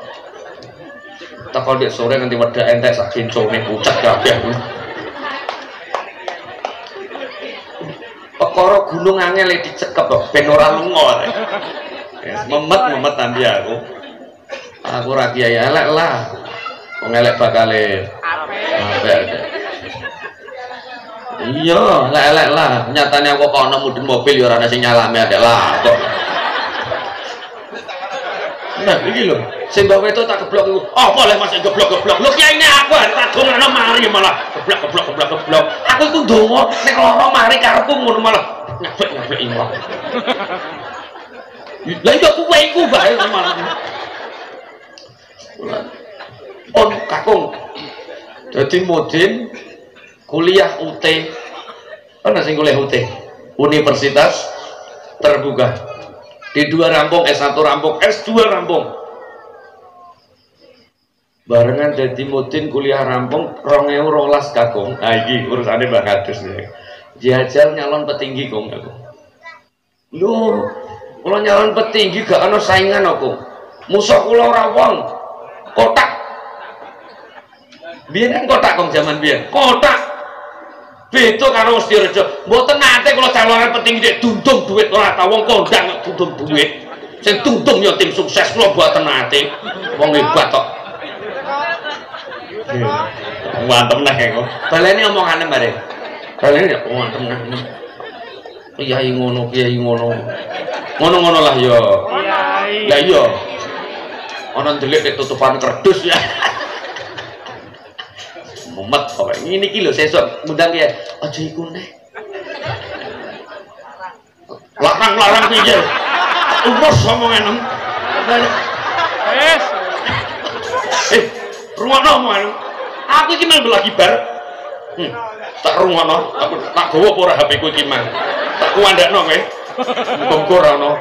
teko ndek sore nganti wedak entek sak kincone pucet kabeh perkara gunung angel e dicekep kok ben ora lunga memet memet tambi aku aku ora kiai lah wong elek bakale apik iya elek lah. Nyatanya aku kok ana mudun mobil ya ora ana sing nyalami adek lah. Nah iki lho. Sing bawa itu tak geblok iku. Apa leh mas geblok geblok lho kiai ini aku tak dongano mari malah. Geblok geblok geblok geblok. Aku iku ndonga nek lara mari karepku ngono malah. Nyabek iku lah iya kuwe iku bae malah on kakung. Jadi mudin kuliah UT. Mana sing kuliah UT? Universitas terbuka. Di dua rampung S1 rampung S2 rampung. Barengan jadi mudin kuliah rampung rongeu rolas kakung. Nah ini urusannya Mbak Kadus nih jajal nyalon petinggi kong aku. Lu kalau nyalon petinggi gak ada saingan aku. Musuh kula ora wong. Kotak biyen kan kotak kong zaman biyen. Kotak. Beda karo Setirejo mboten nate kula calonan petinggi dek dundung duit. Ora tau wong kondang kok dundung duit. Sing dundung ya tim sukses kula mboten nate. Wong hebat kok mantep nah kok. Baleni omongane bare baleni ya mantep nah kiai ngono kiai ngono. Ngono-ngono lah ya lah iya ana ndelik tutupan kerdus ya mumet kok. Ini iki lho sesuk ngundang ya. Aja iku neh. Larang-larang piye umur omongan Wes. eh rumono omongan aku iki mung lagi bar. Hmm, tak rumono aku tak gawa apa ora HP ku iki mang? Tak kuandakno kowe. Muga ora ono.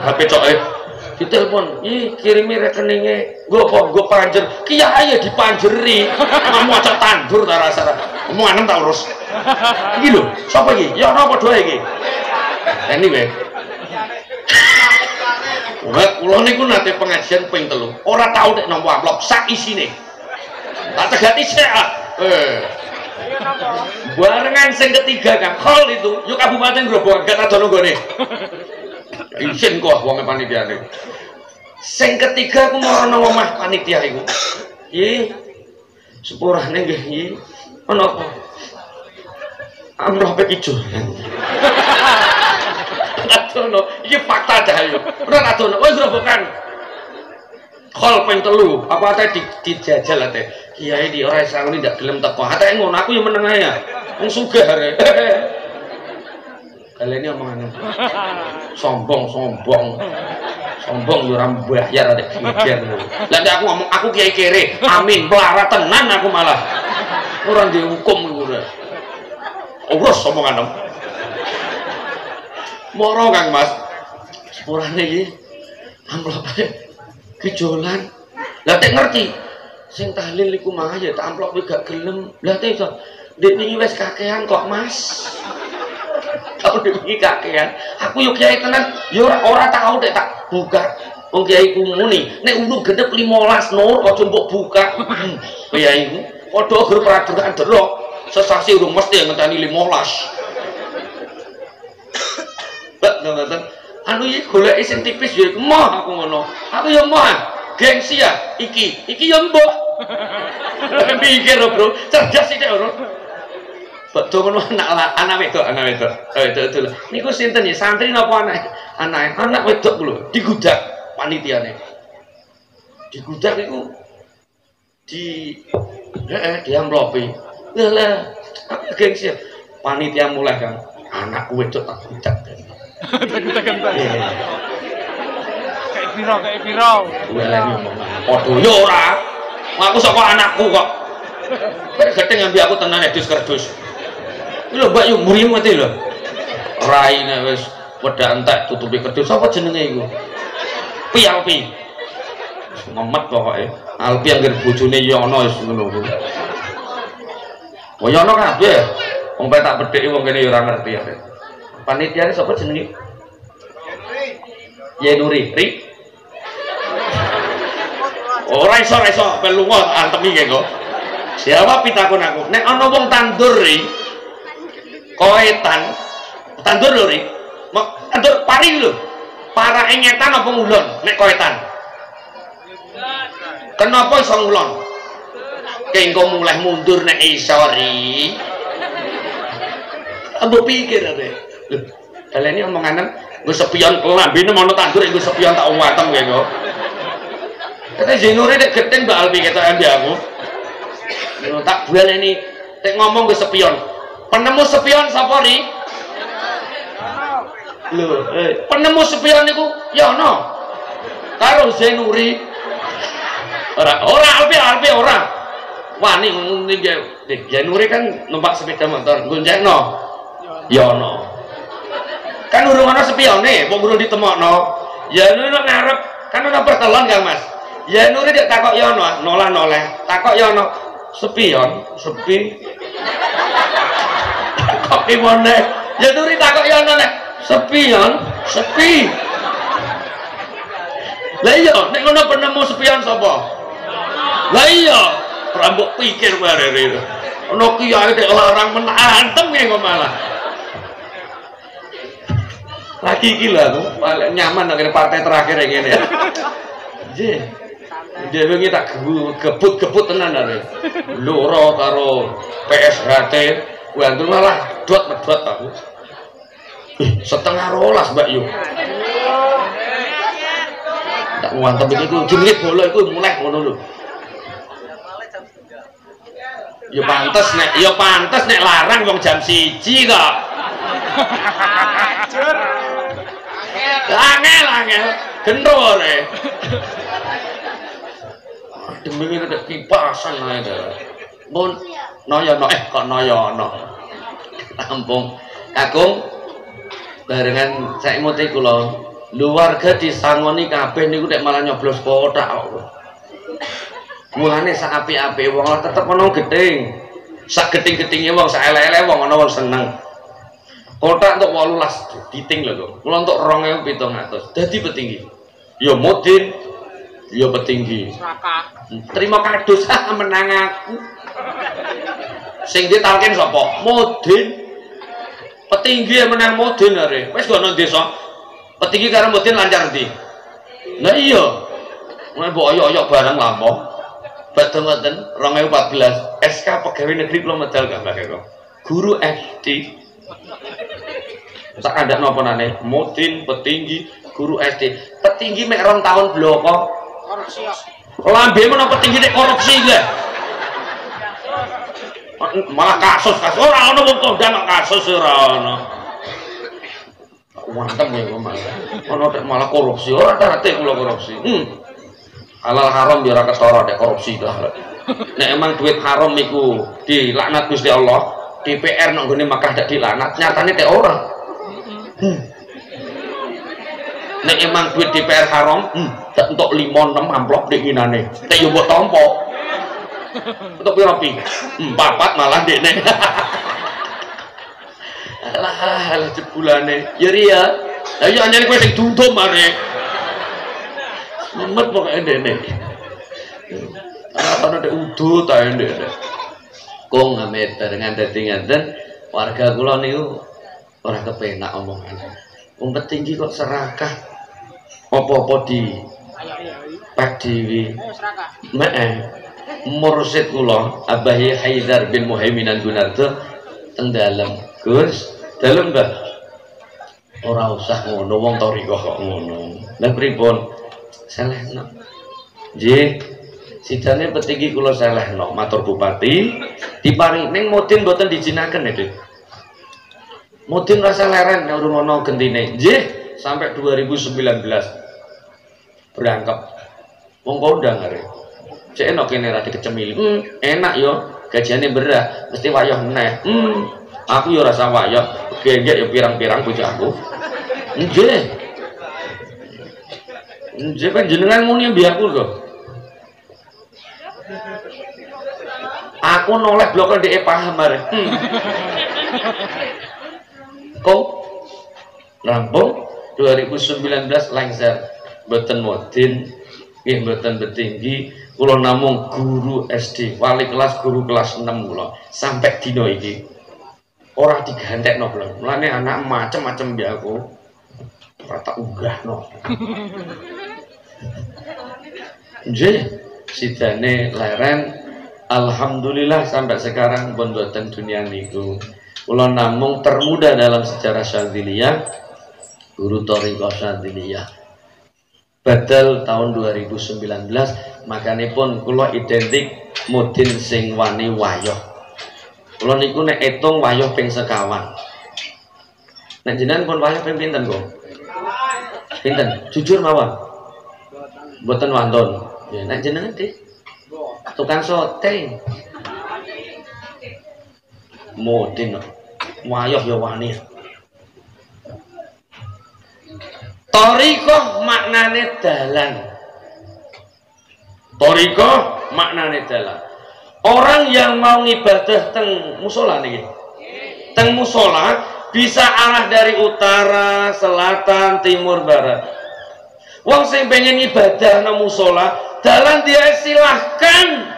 HP coke ditelepon ih kirimi rekeningnya gue apa gue panjer kiai ya dipanjeri kamu aja tandur tak rasa kamu anem tak urus ini lho siapa ini ya apa dua ini anyway Wah, kula niku nate pengajian ping telu. Ora tau nek nampa amplop sak isine. Tak cegati sik ah. Eh. Barengan sing ketiga Kang, hall itu, yuk Kabupaten Grobogan gak tadono nggone. Izin kok wong panitia niku. Sing ketiga aku mau ana omah panitia iku. Iki sepurane nggih iki. Ana apa? Amroh pek ijo. Atono, iki fakta dah yo. Ora atono, wis grobokan. Kol ping telu, apa ate di, dijajal ate. Kiai di ora sanguni ndak gelem teko. Ate ngono, aku yo meneng ae. Wong sugih are. Kalian ini omongan sombong, sombong, sombong yo ora bayar ada kiai. Lah aku ngomong aku kiai kere, amin, melarat tenan aku malah. Ora dihukum iku ora. Urus omongan om. Moro Kang Mas. Sepurane iki amplope kejolan. Lah ngerti sing tahlil iku mah ya tak amplope gak gelem. Lah tek iso Dik niki wis kakean kok Mas. Aku iki kakean. Aku yo kiai tenan, yo ora ora tau dek tak buka. Wong kiai ku muni, nek ulu gendep 15 nur aja mbok buka. Kiai ku padha grup peraturan delok. Sesasi urung mesti ngenteni 15. Mbak ngoten. Anu iki goleki sing tipis ya iku moh aku ngono. Aku ya moh. Gengsi ya iki. Iki ya mbok. Pikir bro, cerdas sih bro. Betul ngono anak lah, anak wedok, anak wedok. Oh, itu itu. Niku sinten ya? Santri napa anak? Anak, anak wedok lho, digudak panitiane. Digudak iku di eh di amplopi. Lah lah, aku gengsi. ya. Panitia mulai kan, anakku wedok tak gudak. Iya. Kayak piro, kayak piro. Gue lagi ngomong, Podo yo ora. Aku saka anakku kok. Geteng ngambil aku tenan edus kerdus. Lho Mbak yo muri mati lho. Raine wis wedak entek tutupi kerdus apa jenenge iku? Pi Alpi. Ngemet pokoke. Alpi anggere bojone Yono wis ngono kuwi. Oh Yono kabeh. Wong tak bedheki wong kene yo ora ngerti ya. Panitiane sapa jenenge? Ye Nuri, Ri. ora iso ora iso tak antemi kok siapa pitakon aku nek ana wong tandur koetan tandur lho Mo- tandur pari lho para ngetan apa ngulon nek koetan kenapa iso ngulon kengko mulai mundur nek ri Ambo pikir. Lho, kalian ini omonganan gue sepion kelambine mono tandur gue sepion tak watem kae kok. Kata jenure nek geteng mbak Albi kata ambi aku. Tak baleni tek ngomong gue sepion. Penemu sepion sapa ri? Lho, eh, penemu sepion niku ya ono. Karo Zenuri. Ora, ora Albi, Albi ora. Wani ngono iki Zenuri kan numpak sepeda motor, gonjekno. Ya ono. Kan urung ana sepione, wong urung ditemokno. Ya nuri ngarep, kan ana pertelon Kang Mas. Ya nuri nek takok ya ono, nolah noleh. Takok ya ono. Sepion, sepi. Takok gimana? Ya nuri takok ya ono nek sepion, sepi. Lah iya, nek ngono penemu sepion sapa? Lah iya, rambut pikir bare rene. Ono kiai dek larang menantem kok malah. lagi gila tuh nyaman dengan partai terakhir yang ini ya je dia bengi tak gebut gebut tenan dari loro karo PSHT tuh malah dot medot aku Ih, setengah rolas mbak Yu tak mantap itu jerit bola itu mulai ngono lho ya pantes nek ya pantes nek larang wong jam siji kok Angel, angel, gendor eh. Demi ada kipasan aja. Bun, noyo no, eh kok noyo no. Kampung, kakung, barengan saya muti kulo, luarga disangoni kabeh niku nek malah nyoblos kotak. Mulane sak api-api wong tetep ono gedeng. Sak gedeng-gedenge wong sak ele-ele wong ono wong seneng. Kotak untuk 18 diting lho kok. Mula untuk 2700. Dadi petinggi. Ya mudin, ya petinggi. Terima kado sah menang aku. Sing ditalken sapa? Mudin. Petinggi yang menang mudin are. Wis gak nang desa. Petinggi karo mudin lancar ndi? Lah iya. Mulai mbok oyok-oyok barang lampau. Badhe ngoten 2014 SK Pegawai Negeri kula medal gak mbak kok. Guru SD tak ada nopo nane mutin petinggi guru SD petinggi mek rong tahun bloko lambe mana petinggi nek korupsi gak malah kasus kasus. Ora ono wong kondang kasus ora ono. Mantep ya malah ono tek malah korupsi. Ora ate kula korupsi. Hmm. Halal haram biar ketara dek korupsi dah. Nek emang duit haram iku dilaknat Gusti Allah DPR nang gone Makkah dak dilaknat nyatane teh ora. Hmm. nek emang duit DPR haram hmm, tak entuk 5 6 amplop dik inane nek yo mbok tampa untuk piro pi empat malah dekne alah alah jebulane. Ya ria ayo anjane kowe sing dundum mare Memet pokoknya dekne apa ada udut ae dekne kong amit dengan dadi ngaten warga kula niku ora kepenak omongan. Wong petinggi kok serakah? Apa-apa di Pak Dewi. Mek mursid kula Abahi Haidar bin Muhaiminan Gunarto teng dalem. Gus, dalem Mbah. Ora usah ngono wong toriko kok ngono. Lah pripun? Selehno. Nggih, sidane petinggi kula selehno matur bupati diparing ning mudin mboten dijinaken ya Dik. Mudin rasa leren ana gentine. Nggih, sampai 2019 berangkap. Wong kondang arek. Cek enak kene ra dikecemili. Hmm, enak yo. Gajiane berat, mesti wayah neh. Hmm, aku yo rasa wayah. Genggek yo pirang-pirang bojoku. Nggih. Nggih panjenengan muni mbi aku kok. Aku noleh blok ndek paham are. Hmm. Kok rampung 2019 lengser boten mudin Nggih mboten betinggi, kula namung guru SD, wali kelas guru kelas 6 kula. Sampai dina iki ora digantekno kula. Mulane anak macem-macem ya aku. Ora tak unggahno. Nggih, sidane leren Alhamdulillah sampai sekarang pun boten dunia niku. Kula namung termuda dalam sejarah Syadziliyah, guru Toriko Syadziliyah. Badal tahun 2019 makanya pun kula identik mudin sing wani wayoh. Kula niku nek etung wayoh ping sekawan. Nek jenengan pun wayoh ping pinten kok? Pinten? Jujur mawon. Mboten wonten. Ya nek jenengan deh. Tukang sote. Mudin. Wayoh ya wani. Toriko maknane dalan. Toriko maknane dalan. Orang yang mau ngibadah teng musola nih, teng musola bisa arah dari utara, selatan, timur, barat. Wong sing pengen ibadah nang musola, dalan dia silahkan.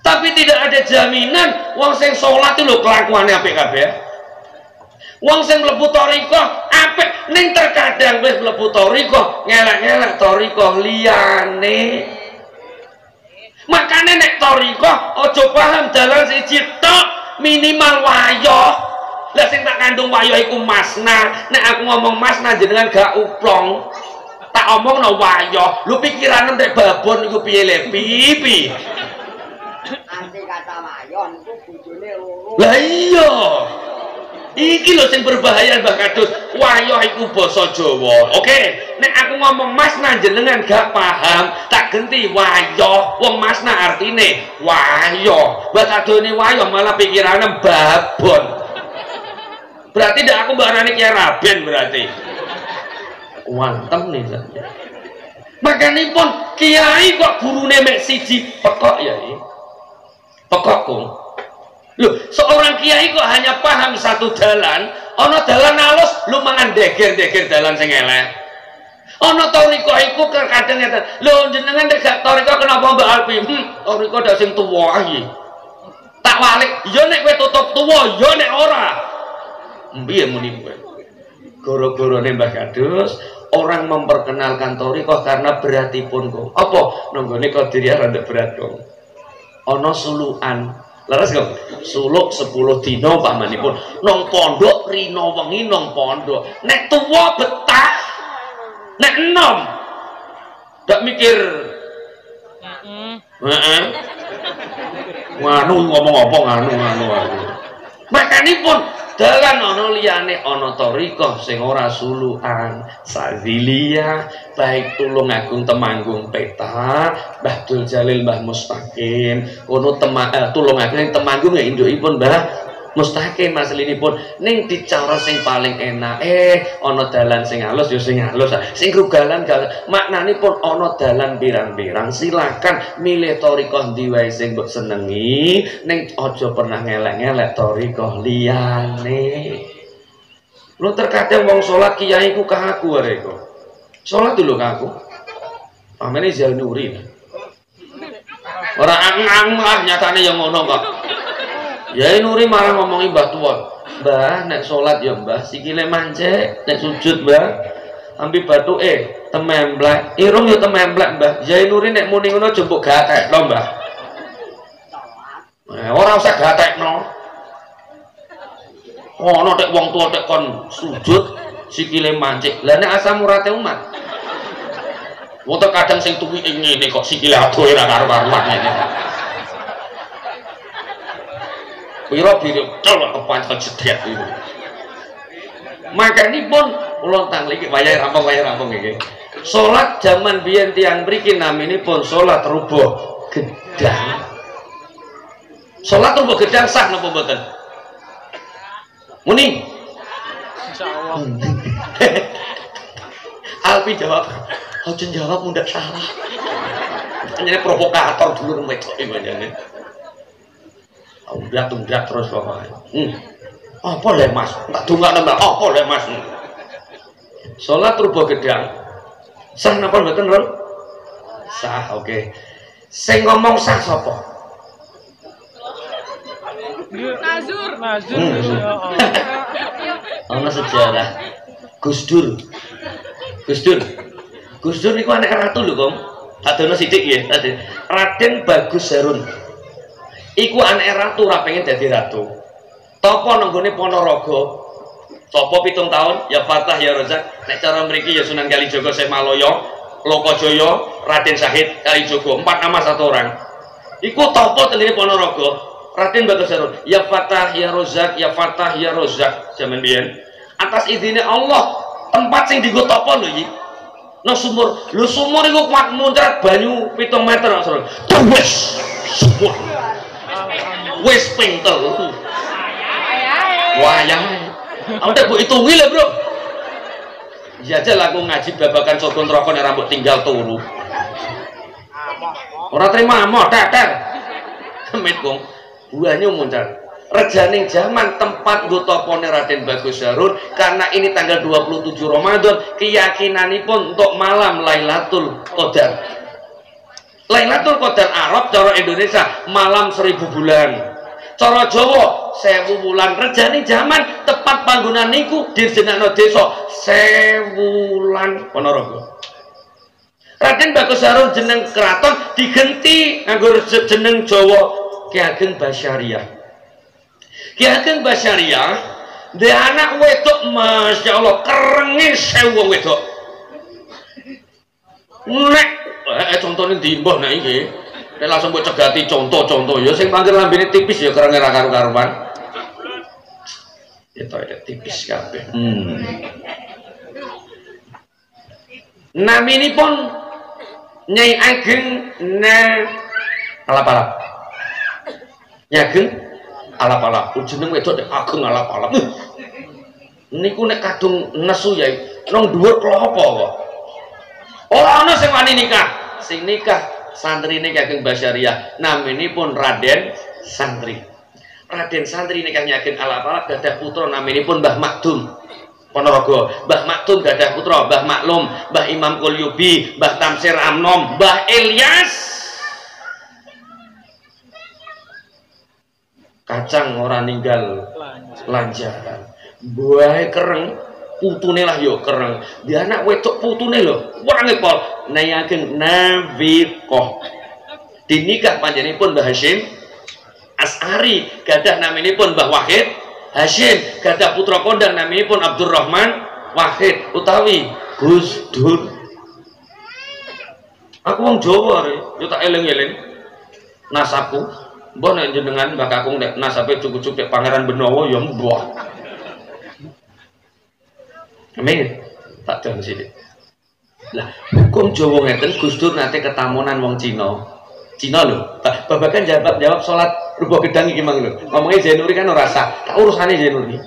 Tapi tidak ada jaminan wong sing sholat itu lho kelakuannya apik kabeh. Wong sing mlebu toriko apik ning terkadang wis mlebu toriko ngelak-ngelak toriko liyane. Makane nek toriko aja paham dalan siji tok minimal wayoh. Lah sing tak kandung wayoh iku masna. Nek aku ngomong masna jenengan gak uplong. Tak omong no wayoh. Lu pikiran nek babon iku piye le pipi. Anti kata wayon itu bojone loro. Lah iya. Iki lho sing berbahaya Mbah Kadus. Wayoh iku basa Jawa. Oke, nek aku ngomong masna jenengan gak paham, tak genti wayoh. Wong masna artine wayoh. Mbah Kadune wayoh malah pikirane babon. Berarti ndak aku mbak Rani Kiai Raben berarti. Wantem nih saja. Makanya pun kiai kok gurune mek siji pekok ya. Pekok kok. Loh, seorang kiai kok hanya paham satu dalan, ono dalan halus, lu mangan deger-deger dalan sing elek. Ono toriko iku kadang ngeten. Lho jenengan nek gak toriko kenapa Mbak Alpi? Hmm, toriko dak sing tuwa ae. Tak walik, ya nek kowe tutup tuwa, ya nek ora. Piye muni kowe? Goro-gorone Mbah Kadus, orang memperkenalkan toriko karena beratipun kok. Apa? Nonggone Qadiriyah rada berat kok. Ono sulukan Leres kok, suluk 10 dino pamanipun nong pondok rino wengi nong pondok. Nek tuwa betah. Nek enom gak mikir Heeh. Nganu ngomong apa nganu nganu aku. Makanipun dalan ana liyane ana toriko sing ora sulukan Sazilia baik tulung agung temanggung peta Mbah Jalil Mbah Mustaqim kono tema, eh, tulung agung temanggung ya indukipun Mbah Mustaqim aslinipun ning dicara sing paling enak eh ana dalan sing halus ya sing halus sing rugalan gak maknanipun ana dalan pirang-pirang silakan milih toriko ndi wae sing mbok senengi ning aja pernah ngelek-ngelek toriko liyane Lu terkadang wong sholat kiai ku aku reko. Sholat dulu kah aku. Pamene Zainuri. Ora ang-ang ah nyatane yang ngono kok. Ya Nuri malah ngomongi Mbah Tua. Mbah nek sholat ya Mbah sikile mancek, nek sujud Mbah ambil batu eh tememblek, irung ya tememblek Mbah. Ya Nuri nek muni ngono jempuk gatekno Mbah. Eh, ora usah gatekno. Ono tek wong tua tek kon sujud sikile mancik. Lah nek asam urate umat. Wong kadang sing tuwi ngene kok sikile adoh ora karo-karuan ngene. Piro piro col kepancet jedet itu. Makanya pun ulang tang lagi wayai rampung wayai rampung iki. Salat zaman biyen tiang mriki naminipun salat rubuh gedang. Salat rubuh gedang sah napa mboten? Muni. Insyaallah. Alpi jawab, ojo jawab mudah salah. Ini provokator dulu wedok iki banjane. Udah tunggat terus pokoknya. Hmm. Apa le mas? Tak tunggu nambah. Apa le mas? Sholat rubuh gedang. Sah napa mboten Ron? Sah, oke. Sing ngomong sah sapa? Nazur. Nazur. Hmm. Ana sejarah. Gus Dur. Gus Dur. Gus Dur niku anak ratu lho, Kom. Adono sithik ya, Raden. Raden Bagus Harun. Iku anak ratu ora pengen dadi ratu. Topo nenggone Ponorogo. Topo pitung tahun, ya Fatah ya Rozak. Nek cara mriki ya Sunan Kalijaga Syekh Maloyo, Lokajaya, Raden Syahid Kalijogo. Empat nama satu orang. Iku topo tengene Ponorogo. Raden Harun, ya Fatah ya Rozak, ya Fatah ya Rozak zaman biyen. Atas izinnya Allah, tempat sing digo topo lho. No sumur, lu sumur iku kuat muncrat banyu pitung meter Mas Ron. Sumur. Wis pintel. Wayang. Ante bu hitungi lah bro. Ya aja aku ngaji babakan sogon rokok yang rambut tinggal turu. Orang terima mau teter. Amit kong. Buahnya muncrat. Rejaning zaman tempat gotopone Raden Bagus Harun karena ini tanggal 27 Ramadan keyakinanipun untuk malam Lailatul Qadar. Lailatul Qadar Arab cara Indonesia malam seribu bulan. Cara Jawa sewu bulan rejane zaman tepat panggonan niku dirjenakno desa sewulan Ponorogo. Raden Bagus Harun jeneng keraton digenti nganggo jeneng Jawa Ki Ageng Basyariah. Ki Ageng Basyariah dia anak wedok Masya Allah kerengi sewu wedok. Nek eh contohnya diimbah nek iki. Nek langsung mbok cegati contoh-contoh ya sing panggil lambene tipis ya kerenge ra karu-karuan. Itu ada tipis kabeh. Hmm. Naminipun Nyai Ageng na alap-alap. Nyai Ageng alap-alap. Jeneng wedok nek Ageng alap-alap. Niku nek kadung nesu ya nang dhuwur klopo kok. Ora ana sing wani nikah. Sing nikah santrine Ageng Basyariah. Naminipun Raden Santri. Raden Santri nikah Ageng alap-alap gadah putra naminipun Mbah Makdum. Ponorogo, Mbah Maktum gadah putra, Mbah Maklum, Mbah Imam Kulyubi, Mbah Tamsir Amnom, Mbah Ilyas. Kacang ora ninggal lanjaran. Buahe kereng, putune lah yo kereng. Dia anak wedok putune lho, wangi pol. Nayaken Navikoh. Dinikah panjenenganipun Mbah Hashim As'ari, gadah naminipun Mbah Wahid Hashim gadah putra kondang naminipun Abdurrahman Wahid utawi Gus Dur. Aku wong Jawa re, yo tak eling-eling nasabku. Nek jenengan mbah kakung nek nasabe cukup-cukup Pangeran Benowo ya mbah. Amin. Tak dong sini. Lah, hukum Jawa ngeten Gus Dur nate ketamunan wong Cina. Cina lho. Babakan jawab jawab salat rubah gedang iki mang lho. Ngomongnya Zainuri kan ora sah. Tak urusane Zainuri.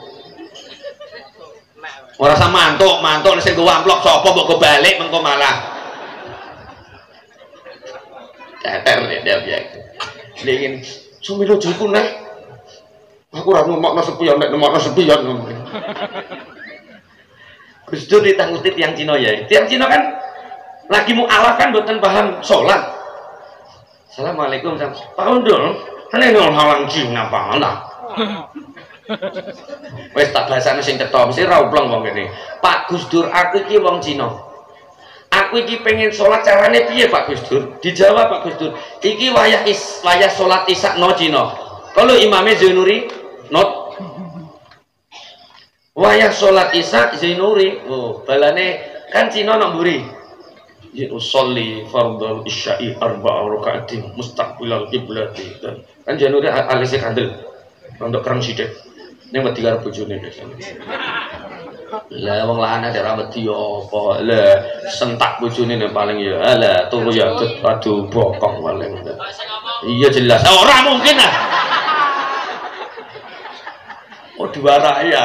Ora sah mantuk, mantuk sing go amplop sapa mbok go balik mengko malah. Teter ya dia biak. Dingin sumilo juku nek. Aku ora ngomongno sepion nek ngomongno sepion. Gus Dur ditangguti tiang Cina ya. Tiang Cina kan lagi mau alaf kan buatan paham sholat. Assalamualaikum Pak Undul. Ini nol halang Cina apa mana? Wes tak bahasane sing cetha mesti ra uplong wong kene. Pak Gus Dur aku iki wong Cina. Aku iki pengen sholat carane piye Pak Gus Dur? Dijawab Pak Gus Dur. Iki wayah is wayah sholat isak no Cina. Kalau imamnya Zainuri not wayah sholat isya Zainuri oh balane kan Cina nang mburi. Ya usolli fardhu isya'i arba'a raka'atin mustaqbilal qiblati. Kan Zainuri alise kandel. Untuk kereng sithik ning wedi karo bojone biasane lah wong lanang ora wedi apa? Lah sentak bojone ning paling ya. Lah turu ya aduh bokong paling. Iya jelas. Ora mungkin ah oh diwarai ya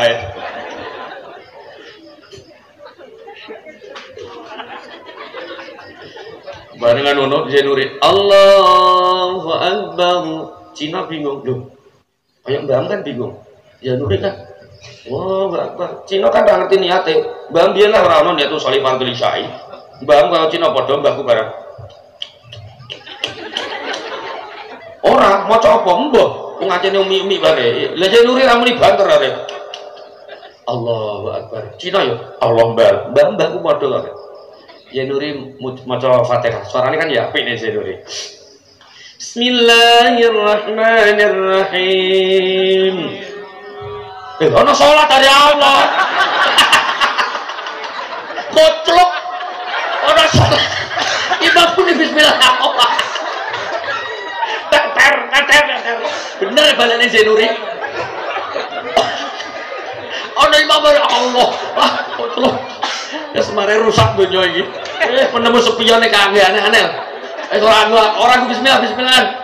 barengan ono Zainuri Allahu Akbar Cina bingung loh kayak Mbam kan bingung Zainuri kan wah wow, Akbar Cina kan gak ngerti niatnya Mbam biar lah orang tuh salih fardhu isya'i Mbam kalau Cina podo mbahku barang Ora, maca apa? Mbah. Wong ngacene umi-umi bare. Lah Zainuri ra muni banter are. Allahu Akbar. Cina yo. Allah mbah. Mbah mbah ku padha kok. Zainuri maca Fatihah. Suarane kan ya apik nih Zainuri. Bismillahirrahmanirrahim. Eh, ono sholat dari Allah. Koclok. Ono sholat. Imam pun bismillah Allah. Teter, teter, teter. Bener balane Zainuri. Ono imam Allah. Wah, koclok. Ya semare rusak dunia ini. Eh, penemu sepionnya kami aneh-aneh. Eh, orang orang bismillah, bismillah.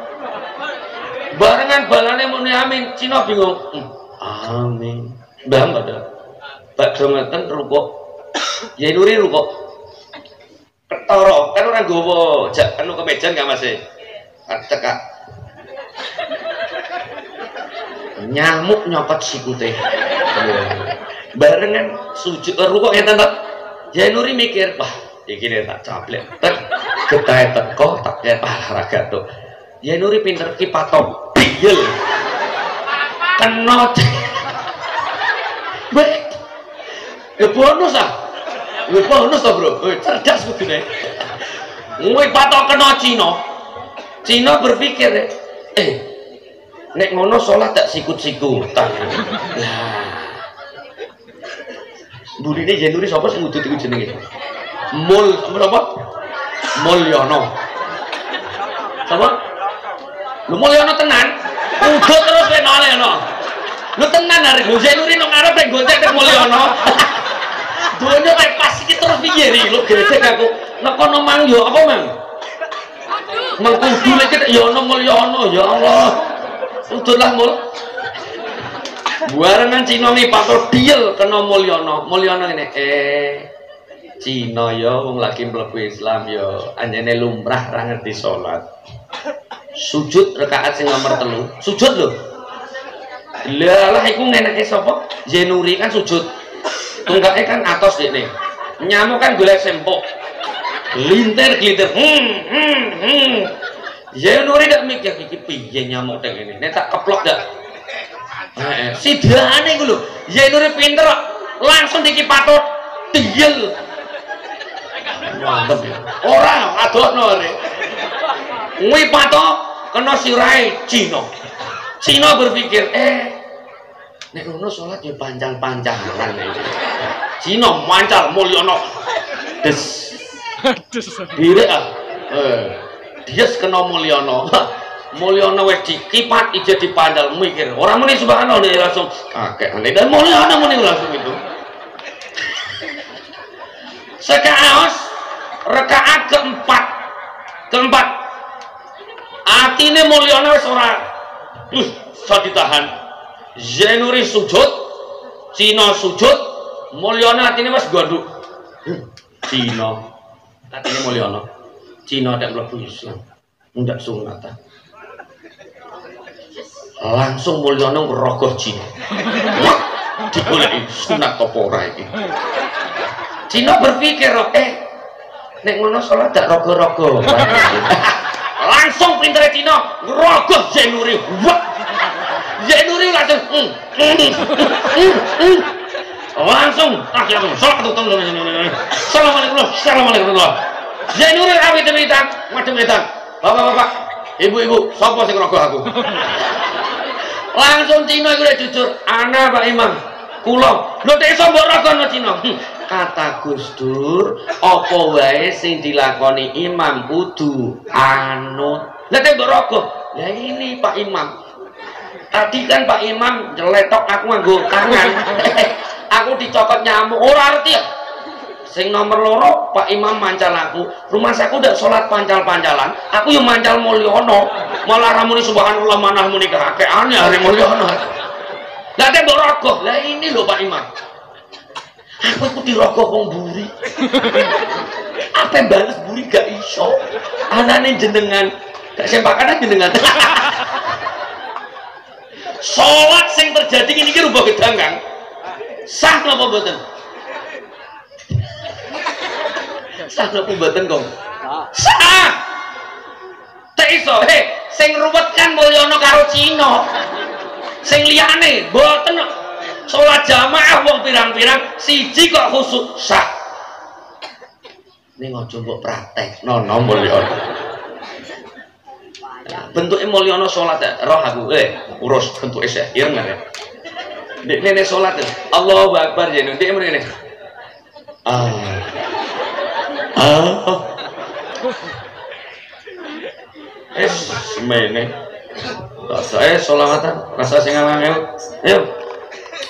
Barengan balane muni amin, Cino bingung. Hmm, amin. Mbah pada. Bakdo ngeten rukuk. Ya nuri rukuk. Ketara, kan orang gowo, jak anu kemeja enggak Mas? Cekak. Nyamuk nyopot sikute. Barengan sujud rukuk ngeten to. Ya nuri mikir, wah, iki nek tak caplek. Tek getahe teko tak kaya olahraga tuh. Ya nuri pinter ki patok. Biyel. Kena. Baik. Ya bonus ah. Ya bonus toh bro. Cerdas begini. Ngui patok kena Cina. Cina berpikir eh nek ngono sholat tak sikut-sikutan. Lah. Burine Januri sapa sing ngudut iku jenenge? Mul apa? Mulyono. Sapa? Lu Mulyono tenan? Udut terus kowe noleh no. Lu tenan arek Gue Januri nang ngarep nek gonceng nek Mulyono. Donya kayak pas iki terus piye ri lu gredek aku. Nek kono mang yo apa mang? Mang kudu lek ya ono Mulyono ya Allah. Udutlah mul. Barengan Cina nih patok diel kena Mulyono. Mulyono ini eh Cina ya wong lagi mlebu Islam ya anjene lumrah ra ngerti salat. Sujud rakaat sing nomor telu. Sujud lho. Lah lah iku ngeneke sapa? Zenuri kan sujud. Tunggake kan atos dekne. Nyamuk kan golek sempok. Lintir glitir. Hmm hmm hmm. Zenuri gak mikir iki piye nyamuk teng ini. Nek tak keplok gak Eh, sidane iku lho. Zainuri pinter. Langsung iki patut diel. Mantep ya. Ora adokno are. Ngui patok kena sirai Cina. Cina berpikir, eh nek ngono salat ya panjang-panjangan. Cina mancal mulyono. Des. Direk ah. Eh, dia kena mulyono. Mulyono wis dikipat ije dipandal mikir. Orang muni subhanallah dia langsung kakek aneh dan Mulyono muni langsung itu. Sekaos rekaat keempat. Keempat. Atine Mulyono wis ora bisa ditahan. Zenuri sujud, Cina sujud, Mulyono atine wis gonduk. Cina. Atine Mulyono. Cina ada mlebu Islam. Ndak sunatan langsung Mulyono Cina wah digoleki sunat apa ora iki Cina berpikir eh nek ngono salat gak rogo-rogo langsung pintere Cina ngerogoh Zainuri wah. Zainuri langsung mm, mm, mm, langsung akhirnya salat tuh Assalamualaikum Assalamualaikum Zainuri rapi demitan macam demitan bapak-bapak ibu-ibu sapa sing ngerogoh aku? Langsung Cina itu jujur anak Pak Imam kulo lo tak iso mbok rogono Cina? Hm, kata Gus Dur apa wae sing dilakoni imam kudu anut mbok rogo. Ya ini Pak Imam. Tadi kan Pak Imam jeletok aku nganggo tangan. Aku dicokot nyamuk. Ora arti ya? Sing nomor loro Pak Imam mancal aku. Rumah saku udah sholat pancal-pancalan. Aku yang mancal mulyono. Malah ramuni subhanallah manah muni aneh hari mulyono. Lah teh mbok rogoh lah ini loh Pak Imam aku itu dirogoh wong buri apa yang balas buri gak iso. Anane jenengan gak sempakan jenengan. Sholat sing terjadi ini ki rubah gedang kan sah napa mboten? Sah napa mboten kong? Sah! Tak iso. He sing ruwet kan mulyono karo Cina. Sing mboten. kok. Sholat jamaah wong pirang-pirang siji kok khusuk sah. Ini aja mbok praktek. Nono mulyono bentuknya mulyono sholat ya roh aku. Eh urus bentuknya sih ireng kan ya? Dek nenek sholat ya Allahu Akbar ya dia mrene ah. Ah. Eh semene rasa eh sholawatan rasa sing angel ayo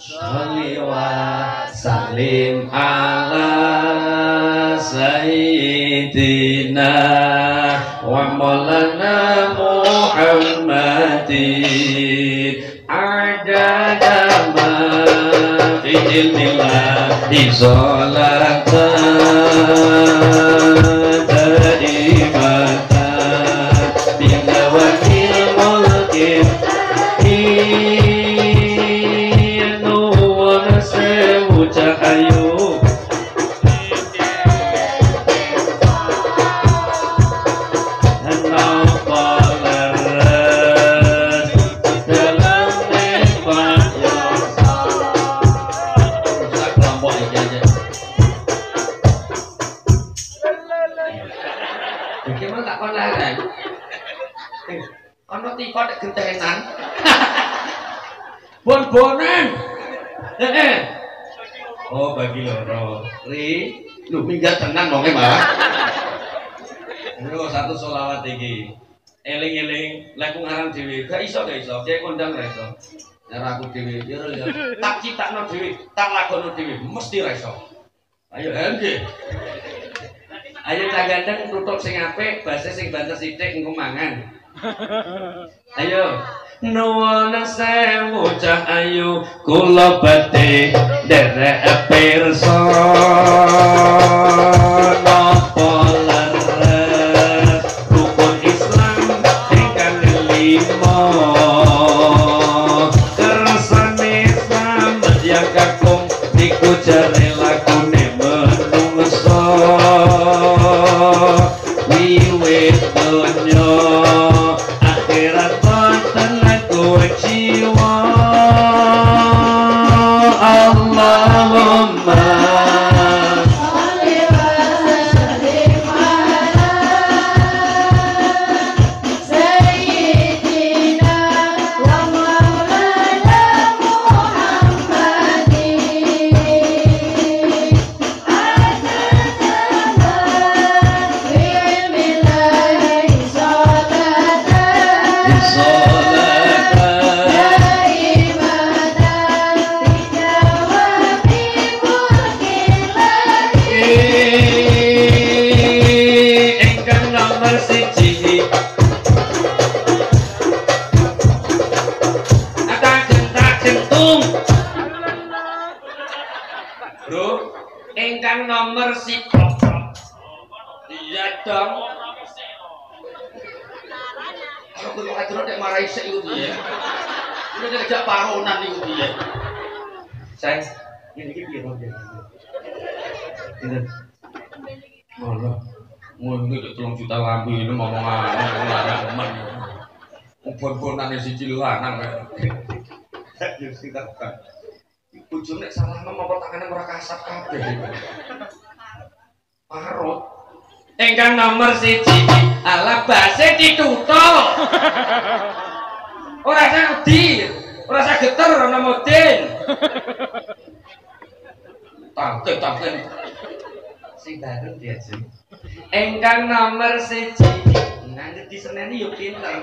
sholli wa sallim ala sayyidina wa maulana Muhammadin. Adada ma fi ilmillahi sholatan Eh, eh. Oh, bagi loro. Ri, lu minggat tenan wonge, Mbak. Yo satu solawat iki. Eling-eling, lek ku ngarang dhewe, gak iso gak iso, kayak kondang ra iso. Nyara aku dhewe, yo. Tak citakno dhewe, tak lakono dhewe, mesti ra iso. Ayo, nggih. Ayo cah ganteng tutup sing apik, basa sing banter sithik engko mangan. Ayo. Nuwun sewu cah ayu kula badhe nderek pirsa napa lanang kok. Ya sing tak. Bojone nek salah ngomong apa tangane ora kasap kabeh. Parut. Ingkang nomor siji ala base ditutup. Ora usah wedi, ora usah geter ana modin. Tangke tangke. Sing baru dia sih. Ingkang nomor siji nanti diseneni yo pinter.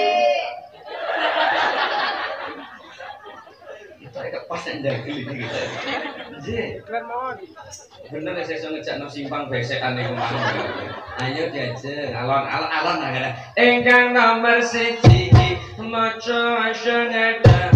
pas yang jagel ini kita. Jadi, bener ya saya ngejak no simpang besekan nih ke mana. Ayo diajeng, alon alon alon lah kan. Engkang nomor siji, maca syahadat,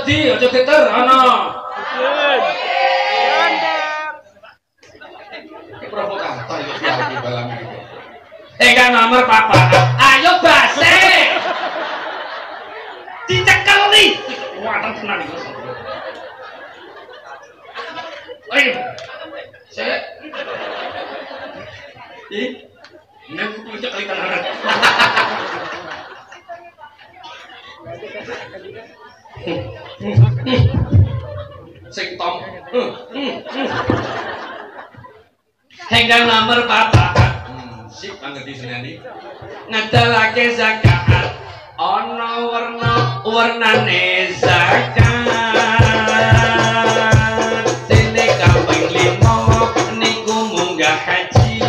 wedi aja geter ana. Provokator iki balang iki. Nomor 4. Hingga nomor papat. Hmm, sip banget di sini. Ngedalake zakat. Ana warna warnane zakat. Dene kaping lima niku munggah haji.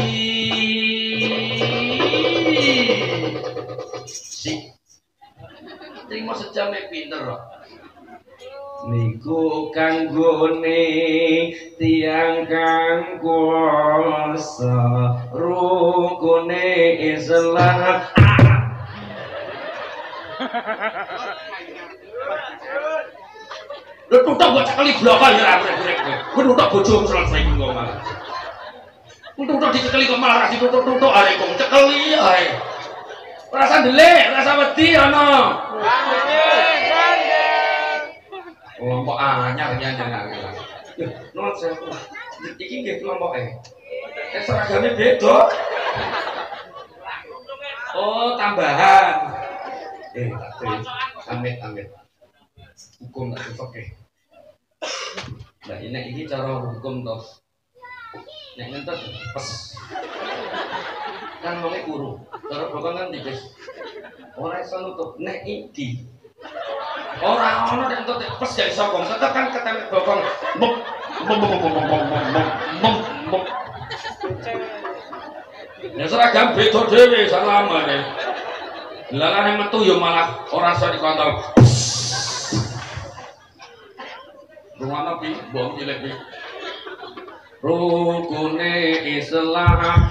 Sip. Terima sejam pinter kok. Niku kanggone tiang kang kuasa rukune Islam. Lu tutuk gua cekeli blokal ya rek-rek. Gua tutuk bojomu selesai ku ngomong. Lu tutuk dicekeli kok malah ra ditutuk-tutuk arek kok cekeli ae. Rasa delik, rasa wedi ana. Kelompok anyar nyanyar anyar. Non saya iki nggih kelompok e. Eh seragamnya beda. Oh, tambahan. Eh, tapi amit amit. Hukum tak cocok ya. Nah, ini ini cara hukum toh. Nek ngentot pes. Kan wonge kuru. Cara bokong kan tipis. Ora iso nutup nek iki Ora ana nek entuk pes gak iso kong tetep kan ketemu bokong. Ya seragam beda dhewe salamane. Lalane metu ya malah ora iso dikontrol. Rumana pi, bom cilik pi. Rukune Islam.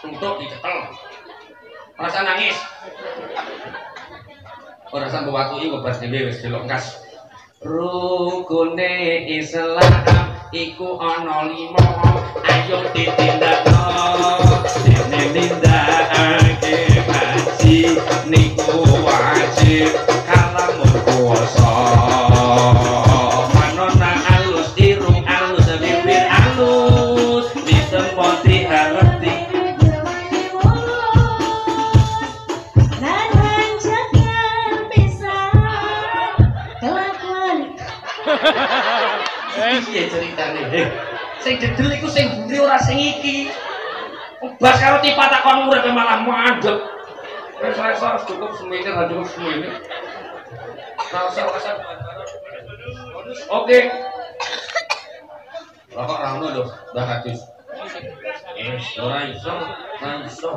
Untuk diketel. Rasa nangis. Ora sampe watu iki ngobat dhewe wis delok kas. Rukune Islam iku ana lima, ayo ditindakno. Dene nindakake haji niku wajib kalamun ceritane? Eh, Sing dedel iku sing mburi ora sing iki. Bas karo tipa takon urip malah mandeg. Wis harus cukup semene, harus cukup semene. Ora usah usah. Oke. Lah kok ra ono lho, Mbah Kadus. Eh, ora iso, ora.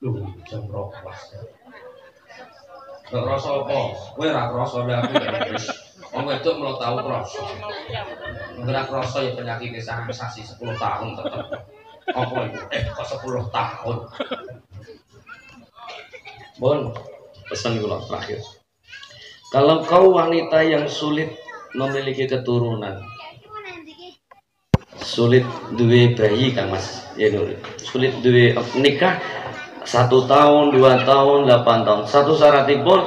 Duh, jam 12. Gak krasa apa? Kowe ora krasa aku wis. Wong wedok mlo tau krasa. Ora krasa ya penyakit sasi 10 tahun tetep. Apa itu? Eh, kok 10 tahun? Bon, pesan kula terakhir. Kalau kau wanita yang sulit memiliki keturunan, sulit duwe bayi kan mas, ya Nur. Sulit duwe nikah satu tahun, dua tahun, delapan tahun. Satu syaratipun,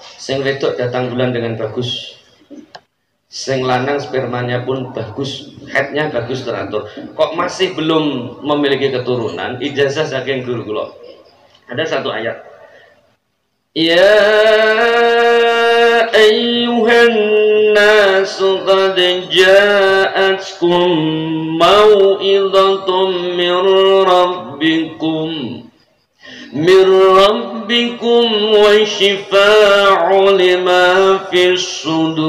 sing wedok datang bulan dengan bagus sing lanang spermanya pun bagus headnya bagus teratur. Kok masih belum memiliki keturunan ijazah saking guru kula. Ada satu ayat. Ya ayuhan nas qad ja'atkum mau'izatun mir rabbikum. Mir rabb ربكم وشفاع لما في الصدور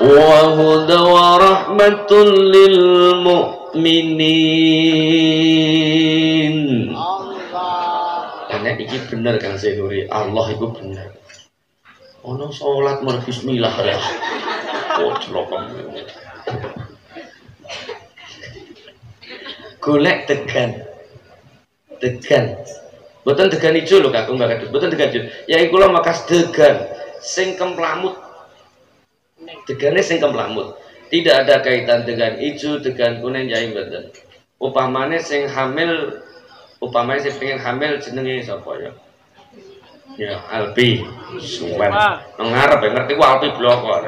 وهدى ورحمة للمؤمنين Karena iki bener kan Zainuri, Allah itu bener. Ono sholat mar bismillah ya. Oh celokong. Golek degan. Degan. Boten degan ijo lho kakung mbak kadus. Boten degan ijo. Ya iku lho makas degan sing kemplamut. Degane sing kemplamut. Tidak ada kaitan dengan ijo, degan kuning jahing boten. Upamane sing hamil upamanya saya pengen hamil jenenge sapa ya ya Alpi suwen ngarep ya ngerti ku Alpi blok kok.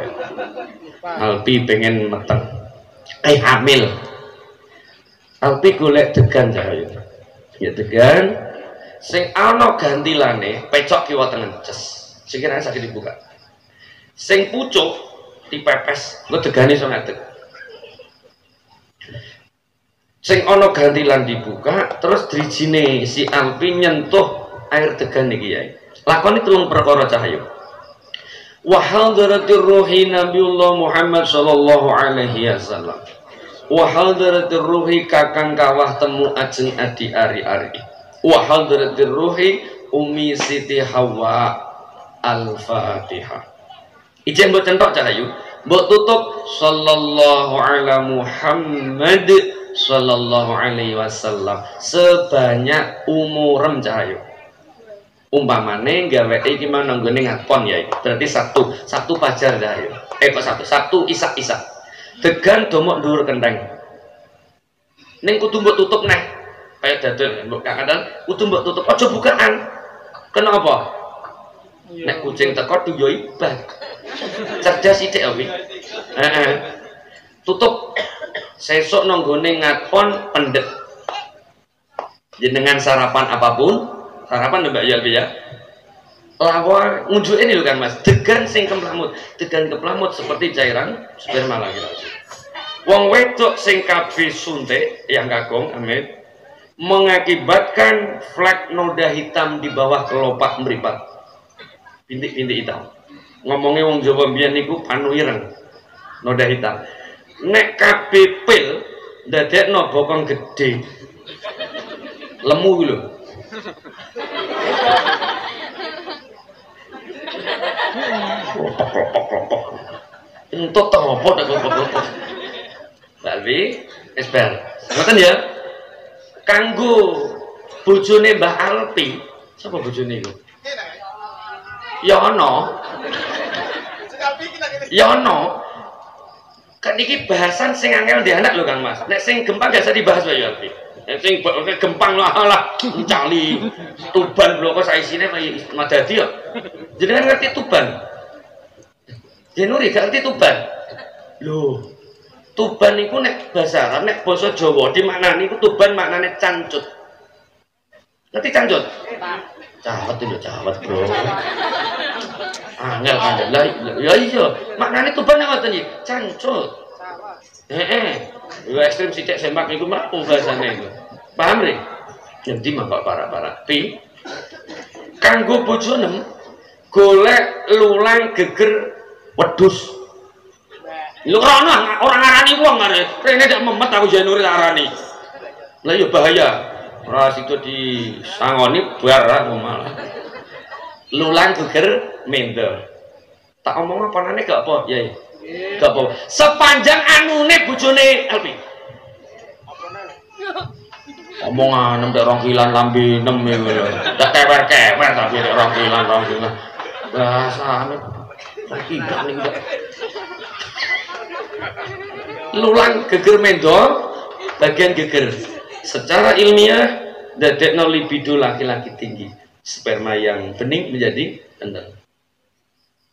Alpi pengen meteng eh hamil Alpi golek degan cahaya ya degan sing ana gantilane pecok kiwa tengen ces. Sekiranya sakit dibuka. Sing pucuk dipepes. Engko degane iso ngadeg. Sing ana gantilan dibuka terus drijine si Alpi nyentuh air degan iki ya lakoni tulung perkara cahaya wa hadaratir ruhi Nabiullah Muhammad sallallahu alaihi wasallam wa hadaratir ruhi kakang kawah temu ajeng adi ari-ari. Wa hadaratir ruhi Umi Siti Hawa Al-Fatihah Ijen mbok centok cahayu mbok tutup. Sallallahu ala Muhammad Sallallahu Alaihi Wasallam. Sebanyak umurem cahayu umpamane gawe iki mau nanggone ngapon ya berarti satu satu pajar cahayu eh kok satu? Satu isak isak degan domok dhuwur kenteng. Ning kudu mbok tutup neh. Kayak dadel mbok kadang kudu mbok tutup. Aja bukaan. Kenapa nek kucing teko tuyo ibad cerdas sithik awi heeh. Tutup. Sesok nonggone ngapon pendek. Jenengan sarapan apa pun. Sarapan mbak ya ya lawa ngunjuk ini kan mas. Degan sing kemplamut. Degan kemplamut seperti cairan sperma lagi lagi wong wedok sing kabeh suntik yang kagong amin mengakibatkan flek noda hitam di bawah kelopak meripat bintik-bintik hitam. Ngomongnya wong Jawa mbiyen niku panu ireng noda hitam. Nek kabeh pil ndadekno bokong gede lemu lho To apa tak klopak-klopak. Tapi esper. Ngoten ya. Kanggo bojone Mbah Alpi, sapa bojone iku? Ya ana. Ya ana. Kan iki bahasan sing angel di anak lho Kang Mas. Nek sing gempang gak usah dibahas wae Alpi. Nek sing gempang lah lah cali. Tuban bloko saisine kaya madadi ya. Jenengan ngerti Tuban? Jenuri gak ngerti Tuban? Loh, Tuban niku nek bahasa Arab nek basa Jawa di mana niku Tuban maknane cancut. Ngerti cancut? Cawet itu cawet, Bro. Angel kan lah ya iya, maknane Tuban apa ngoten iki? Cancut. Heeh. Yo ekstrem sithik semak niku mah bahasane iku. Paham rek? Nanti mangkok para-para. Pi. Kanggo bojonem golek lulang geger wedhus. Lho ora orang ngarani wong ngare. Rene dak memet aku januri arani. Lah ya bahaya. ora situ disangoni bar aku malah lulang geger mendo tak omong apa nane gak apa ya gak apa sepanjang anune bojone Alpi. Omongan nem rong kilan lambi nem iku lho tak kewer-kewer tapi nek rong kilan rong kilan. Bahasane tidak nih lulang geger mendo bagian geger. Secara ilmiah dadekno libido laki-laki tinggi. Sperma yang bening menjadi kental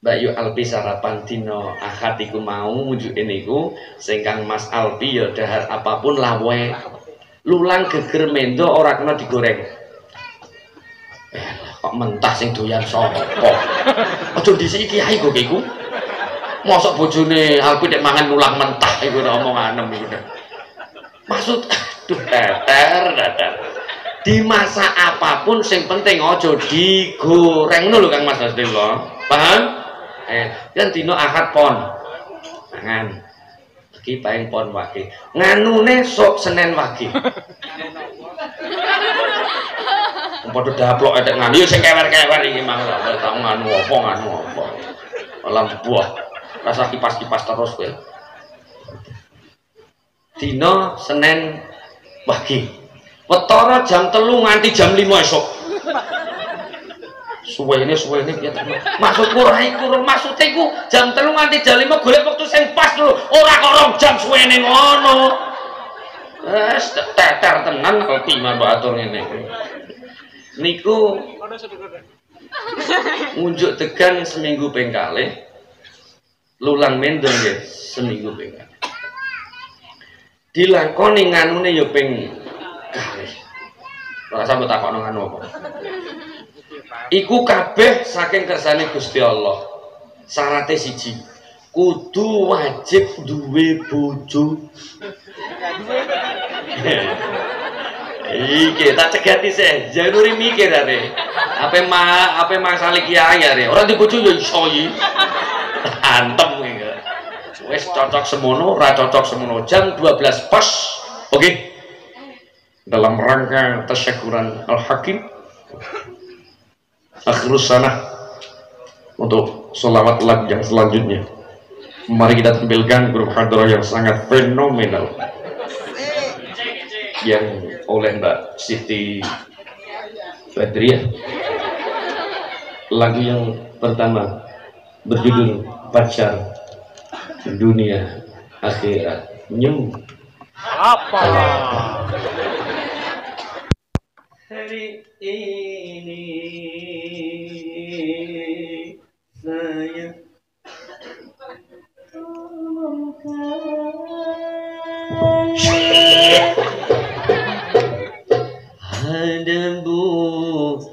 Mbak Yu Alpi sarapan dino akad iku mau mujukin iku singkang Mas Alpi ya dahar apa pun lawe lulang geger mendo ora kena digoreng. Eh kok mentah sing doyan sapa? Aja dhisik kiai kok iku. Mosok bojone Alpi nek mangan lulang mentah iku ora omongan iku maksud aduh teter teter. Di masa apa pun sing penting ojo digoreng ngono lho Kang Mas Hasdillah paham eh kan dino akad pon. Mangan iki paling pon wage. Nganune sok Senin wage. Padha daplok edek nganu yo sing kewer-kewer iki mang. Ora tau nganu apa nganu apa. Alam buah. Rasa kipas-kipas terus kowe. Dino Senin wage. Wetara jam telu nganti jam 5 esok suwe ini suwe ini ya maksudku ora iku maksudnya iku jam telu nganti jam 5 golek waktu sing pas lho. Ora kok rong jam suwe ini ngono. Wes teter tenan kok timah batur ngene. Niku unjuk tegan seminggu pengkale. Lulang mendong ya seminggu pengkale. Dilakoni nganune ya ping kalih ora sampe takokno nganu apa iku kabeh saking kersane Gusti Allah. Syaratnya siji. Kudu wajib duwe bojo. Iki tak cegati sih. Januri mikir are apa ma apa masalah kiai are orang di bojo ya iso yi. Antem wis cocok semono ora cocok semono. Jam 12 pas. Oke. Okay? dalam rangka tasyakuran al-hakim akhirus sana untuk sholawat lag yang selanjutnya. Mari kita tampilkan grup hadrah yang sangat fenomenal. Yang oleh Mbak Siti Badriah lagu yang pertama berjudul pacar dunia akhirat. Nyum. Apa? Hari ini saya ada bulan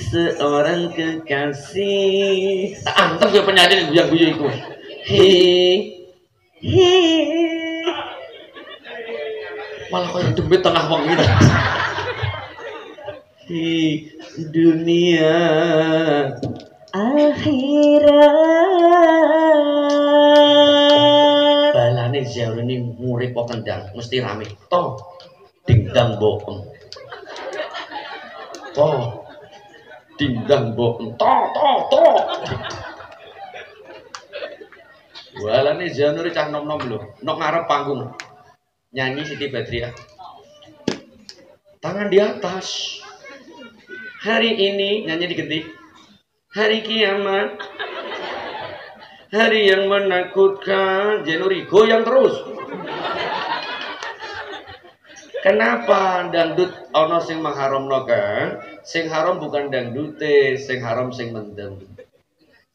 seorang kekasih. Tak antem ke penyanyi yang guyu itu. Hi hi malah kau yang demi tengah wong hi dunia akhirat. Balane jauh ini murid kok kendang mesti rame. Toh dingdang bohong. Toh dingdang bohong toh toh toh balane jauh ini cah nom nom lho. Nok ngarep panggung. Nyanyi Siti Badriah. Tangan di atas. Hari ini nyanyi diganti. Hari kiamat. Hari yang menakutkan. Januari goyang terus kenapa dangdut ono sing mengharamno kan sing haram bukan dangdute sing haram sing mendem.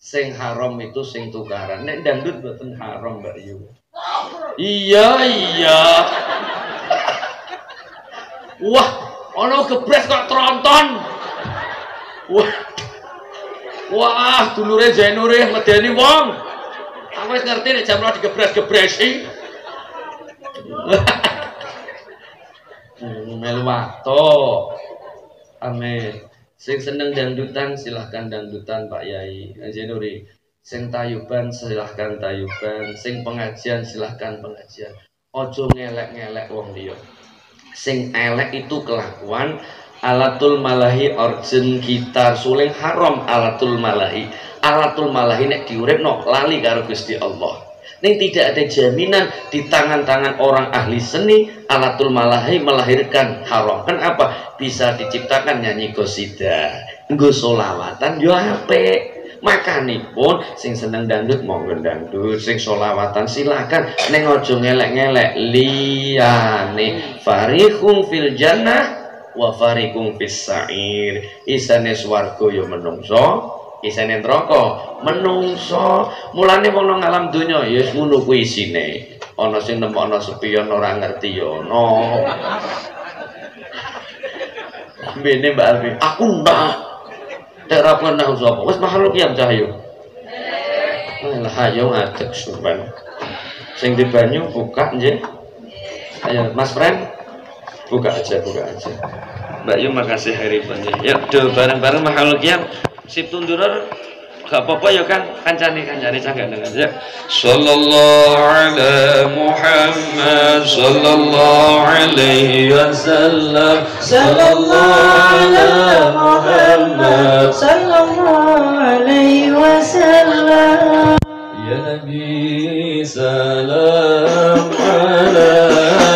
Sing haram itu sing tukaran. Nek dangdut boten haram Mbak Yu. Iya iya. Wah ono gebres kok tronton. Wah. Wah, dulure Jainure medeni wong. Aku ngerti nek jam digebres-gebresi. Melu wato. Amin. Sing seneng dangdutan silahkan dangdutan Pak Yai Anjenuri. Sing tayuban silahkan tayuban. Sing pengajian silahkan pengajian. Ojo ngelek-ngelek wong liya. Sing elek itu kelakuan alatul malahi orjen gitar suling haram alatul malahi alatul malahi nek diuripno lali karo Gusti Allah Ning tidak ada jaminan di tangan-tangan orang ahli seni alatul malahi melahirkan haram. Kenapa? Bisa diciptakan nyanyi gosida, nggo solawatan yo apik. Makanipun sing seneng dangdut monggo dangdut, sing solawatan silakan neng ojo ngelek-ngelek liyane farihum fil jannah wa farikum fis sa'ir. Isane swarga yo menungso, isane neraka menungso mulane wong nang alam donya ya wis ngono kuwi isine ana sing nemokno sepion ora ngerti ya ana Bene Mbak Alfi, aku. Nek ora pernah sapa, wis makhluk yang cahyo. Lah ayo ngadeg suban. Sing di banyu buka nggih. Ayo Mas Fren buka aja, buka aja. Mbak Yu makasih hari ini. Ya, do bareng-bareng makhluk yang sip tundurar gak apa-apa ya kan kancane kancane cagak dengan ya. Sallallahu ala muhammad sallallahu alaihi wasallam. Sallallahu ala Muhammad sallallahu alaihi wasallam. Ya nabi salam alaika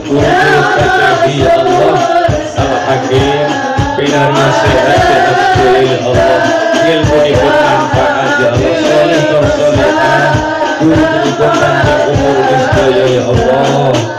pun ya Allah, Al-Hakim, binar nasihat ya Allah, ilmu bermanfaat ya Allah, soleh dan solehan, guru umur ya Allah,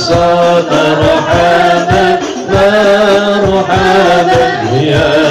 الصوت رحابا لا رحابا يا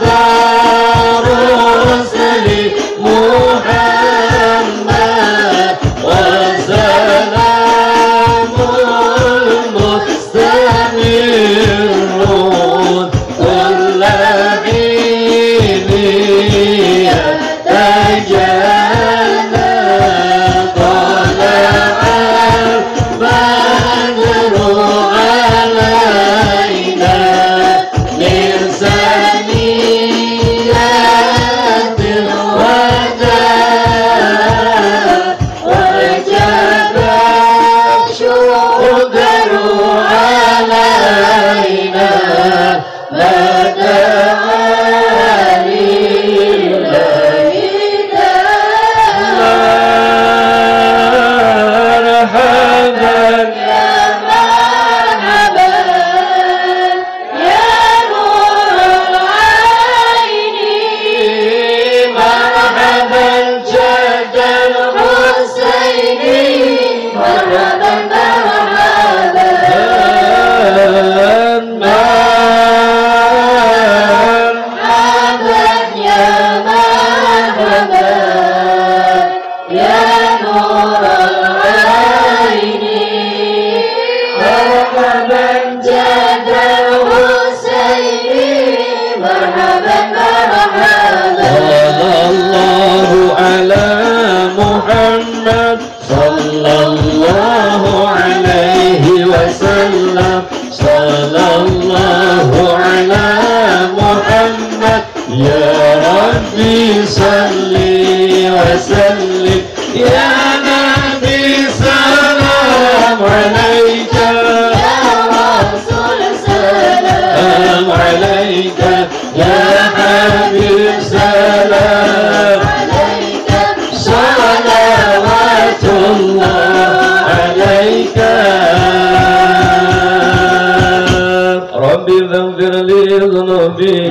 love.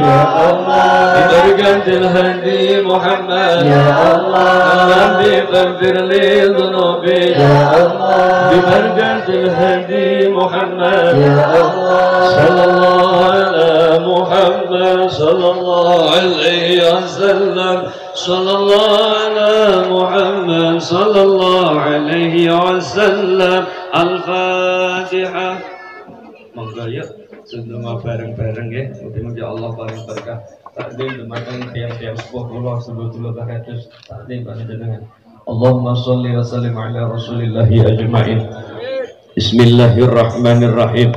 يا الله. ببركة الهدي محمد. يا الله. ربي فاغفر لي ذنوبي. يا الله. ببركة الهدي محمد. يا الله. صلى الله على محمد. صلى الله عليه وسلم. صلى الله على محمد. صلى الله عليه وسلم. الفاتحة. Monggo yuk bareng-bareng ya. Allah paling berkah. Takdim dumateng tiap-tiap sepuh kula Sebetulnya baratus Takdim panjenengan Allahumma salli wa sallim ala rasulillahi ajma'in. Bismillahirrahmanirrahim.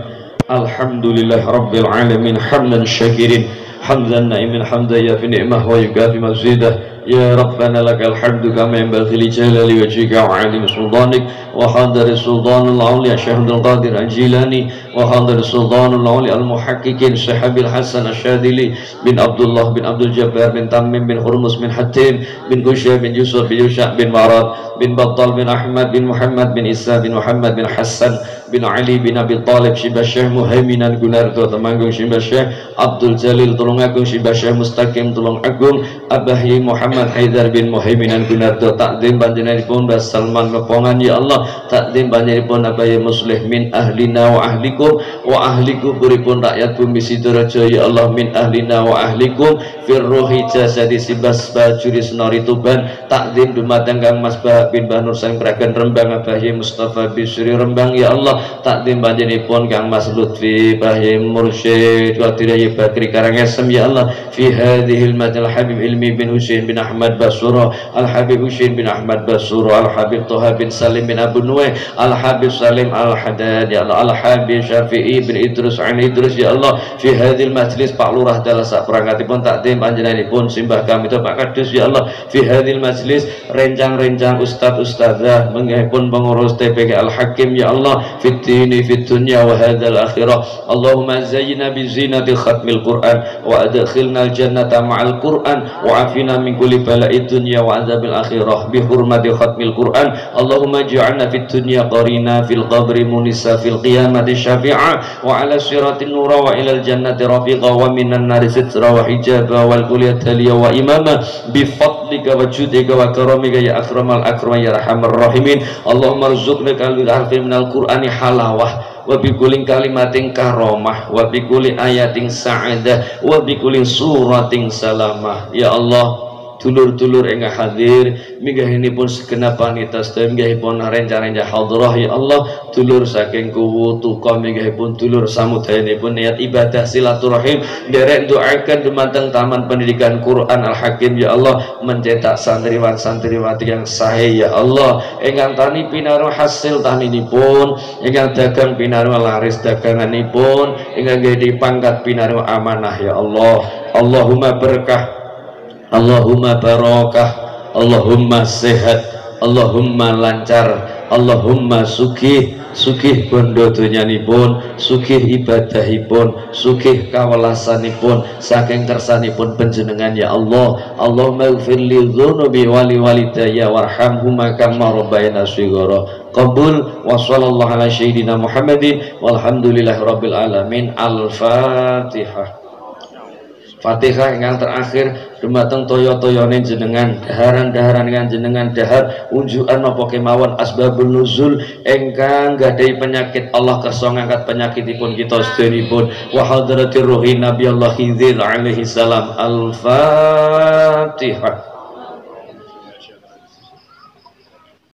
Alhamdulillah Rabbil Alamin. Hamdan syakirin. Hamdan na'imin. Hamdan ya fi ni'mah wa yukafi mazidah يا ربنا لك الحمد كما ينبغي لجلال وجهك وعظيم سلطانك وحضر السلطان العلي الشهد القادر الجيلاني وحضر السلطان العلي المحققين صحاب الحسن الشاذلي بن عبد الله بن عبد الجبار بن تميم بن هرمز بن حتيم بن كشيف بن يوسف بن يوشع بن معرض بن بطال بن أحمد بن محمد بن إسحاق بن محمد بن حسن bin Ali bin Abi Talib Syibah Syekh Muhaiminan Gunardo Temanggung Syibah Syekh Abdul Jalil Tulung Agung Syibah Syekh Mustaqim Tulung Agung Abahi Muhammad Haidar bin Muhaiminan Gunardo Takdim Banjenaripun Bas Salman Kepongan Ya Allah Takdim Banjenaripun Abahi Muslih Min ahlina wa ahlikum Wa ahlikum Buripun rakyat bumi Sidorajo Ya Allah Min ahlina wa ahlikum Firruhi jasadi Sibas Bajuri Senori Tuban Takdim Dumateng Kang Mas Bah bin Banur Sang Pragan Rembang Abahi Mustafa Bisri Rembang Ya Allah takdim panjenipun Kang Mas Lutfi Bahim Mursyid wa Tirayi Bakri Karangasem ya Allah fi hadhil madal Habib Ilmi bin Husain bin Ahmad Basura Al Habib Husain bin Ahmad Basura Al Habib Toha bin Salim bin Abu Nuwai Al Habib Salim Al Haddad ya Allah Al Habib Syafi'i bin Idrus An Idrus ya Allah fi hadhil majlis Pak Lurah dalam sak perangkatipun takdim panjenenganipun simbah kami itu Pak Kadus ya Allah fi hadhil majlis rencang-rencang ustaz ustazah mengenai pengurus TPG Al Hakim ya Allah fi الدين في الدنيا وهذا الآخرة. اللهم زينا بزينة ختم القرآن وأدخلنا الجنة مع القرآن وعافنا من كل بلاء الدنيا وعذاب الآخرة بحرمة ختم القرآن. اللهم اجعلنا في الدنيا قرينا في القبر منسا في القيامة شفيعا وعلى صراط النور وإلى الجنة رفيقا ومن النار سترا وحجابا والكلية تاليا وإماما fadlika wa judika wa karamika ya akramal akram ya arhamar rahimin. Allahumma rzuqna kalil harfi minal qur'ani halawah wa bikuling kalimatin karomah wa bikuli ayatin sa'adah ya Allah dulur-dulur enggak hadir. Minggah ini pun segenap panitia sedaya minggah pun renca-renca hadrah ya Allah. Dulur saking kuwu tuka minggah pun dulur pun niat ibadah silaturahim. Derek doakan dumateng taman pendidikan Quran Al-Hakim ya Allah. Mencetak santriwan santriwati yang sahih ya Allah. Enggang tani pinaru hasil tani ini pun. Enggang dagang pinaru laris dagangan ini pun. Enggang jadi pangkat pinaru amanah ya Allah. Allahumma berkah Allahumma barakah Allahumma sehat Allahumma lancar Allahumma sugih sugih bondo donyanipun sugih ibadahipun sugih kawelasanipun saking kersanipun penjenengan ya Allah. Allahumma ighfir li dzunubi wali walidayya warhamhuma kama rabbayana shighara. Qabul wa sallallahu ala sayyidina Muhammadin walhamdulillahi rabbil alamin. Al-fatihah Fatihah yang terakhir dumateng toyo-toyone jenengan daharan-daharan dengan jenengan dahar unjukan napa kemawon asbabun nuzul engkang gadai penyakit Allah kersa ngangkat penyakitipun kita sedheripun. Wa hadratir ruhi Nabi Allah Khidir alaihi salam. al-Fatihah